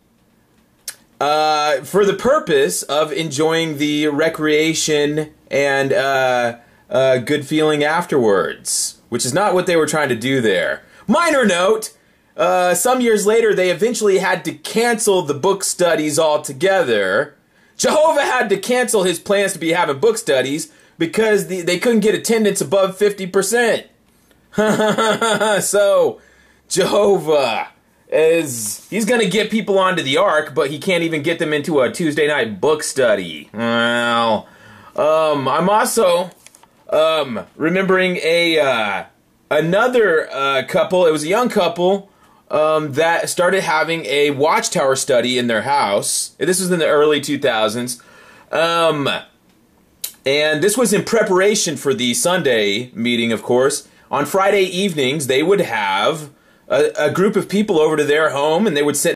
uh, for the purpose of enjoying the recreation and uh, uh, good feeling afterwards, which is not what they were trying to do there. Minor note uh, some years later, they eventually had to cancel the book studies altogether. Jehovah had to cancel his plans to be having book studies because the, they couldn't get attendance above 50%. so, Jehovah is he's going to get people onto the ark, but he can't even get them into a Tuesday night book study. Well, um, I'm also um, remembering a uh, another uh, couple. It was a young couple um, that started having a watchtower study in their house. This was in the early 2000s. And this was in preparation for the Sunday meeting, of course. On Friday evenings, they would have a, a, group of people over to their home and they would sit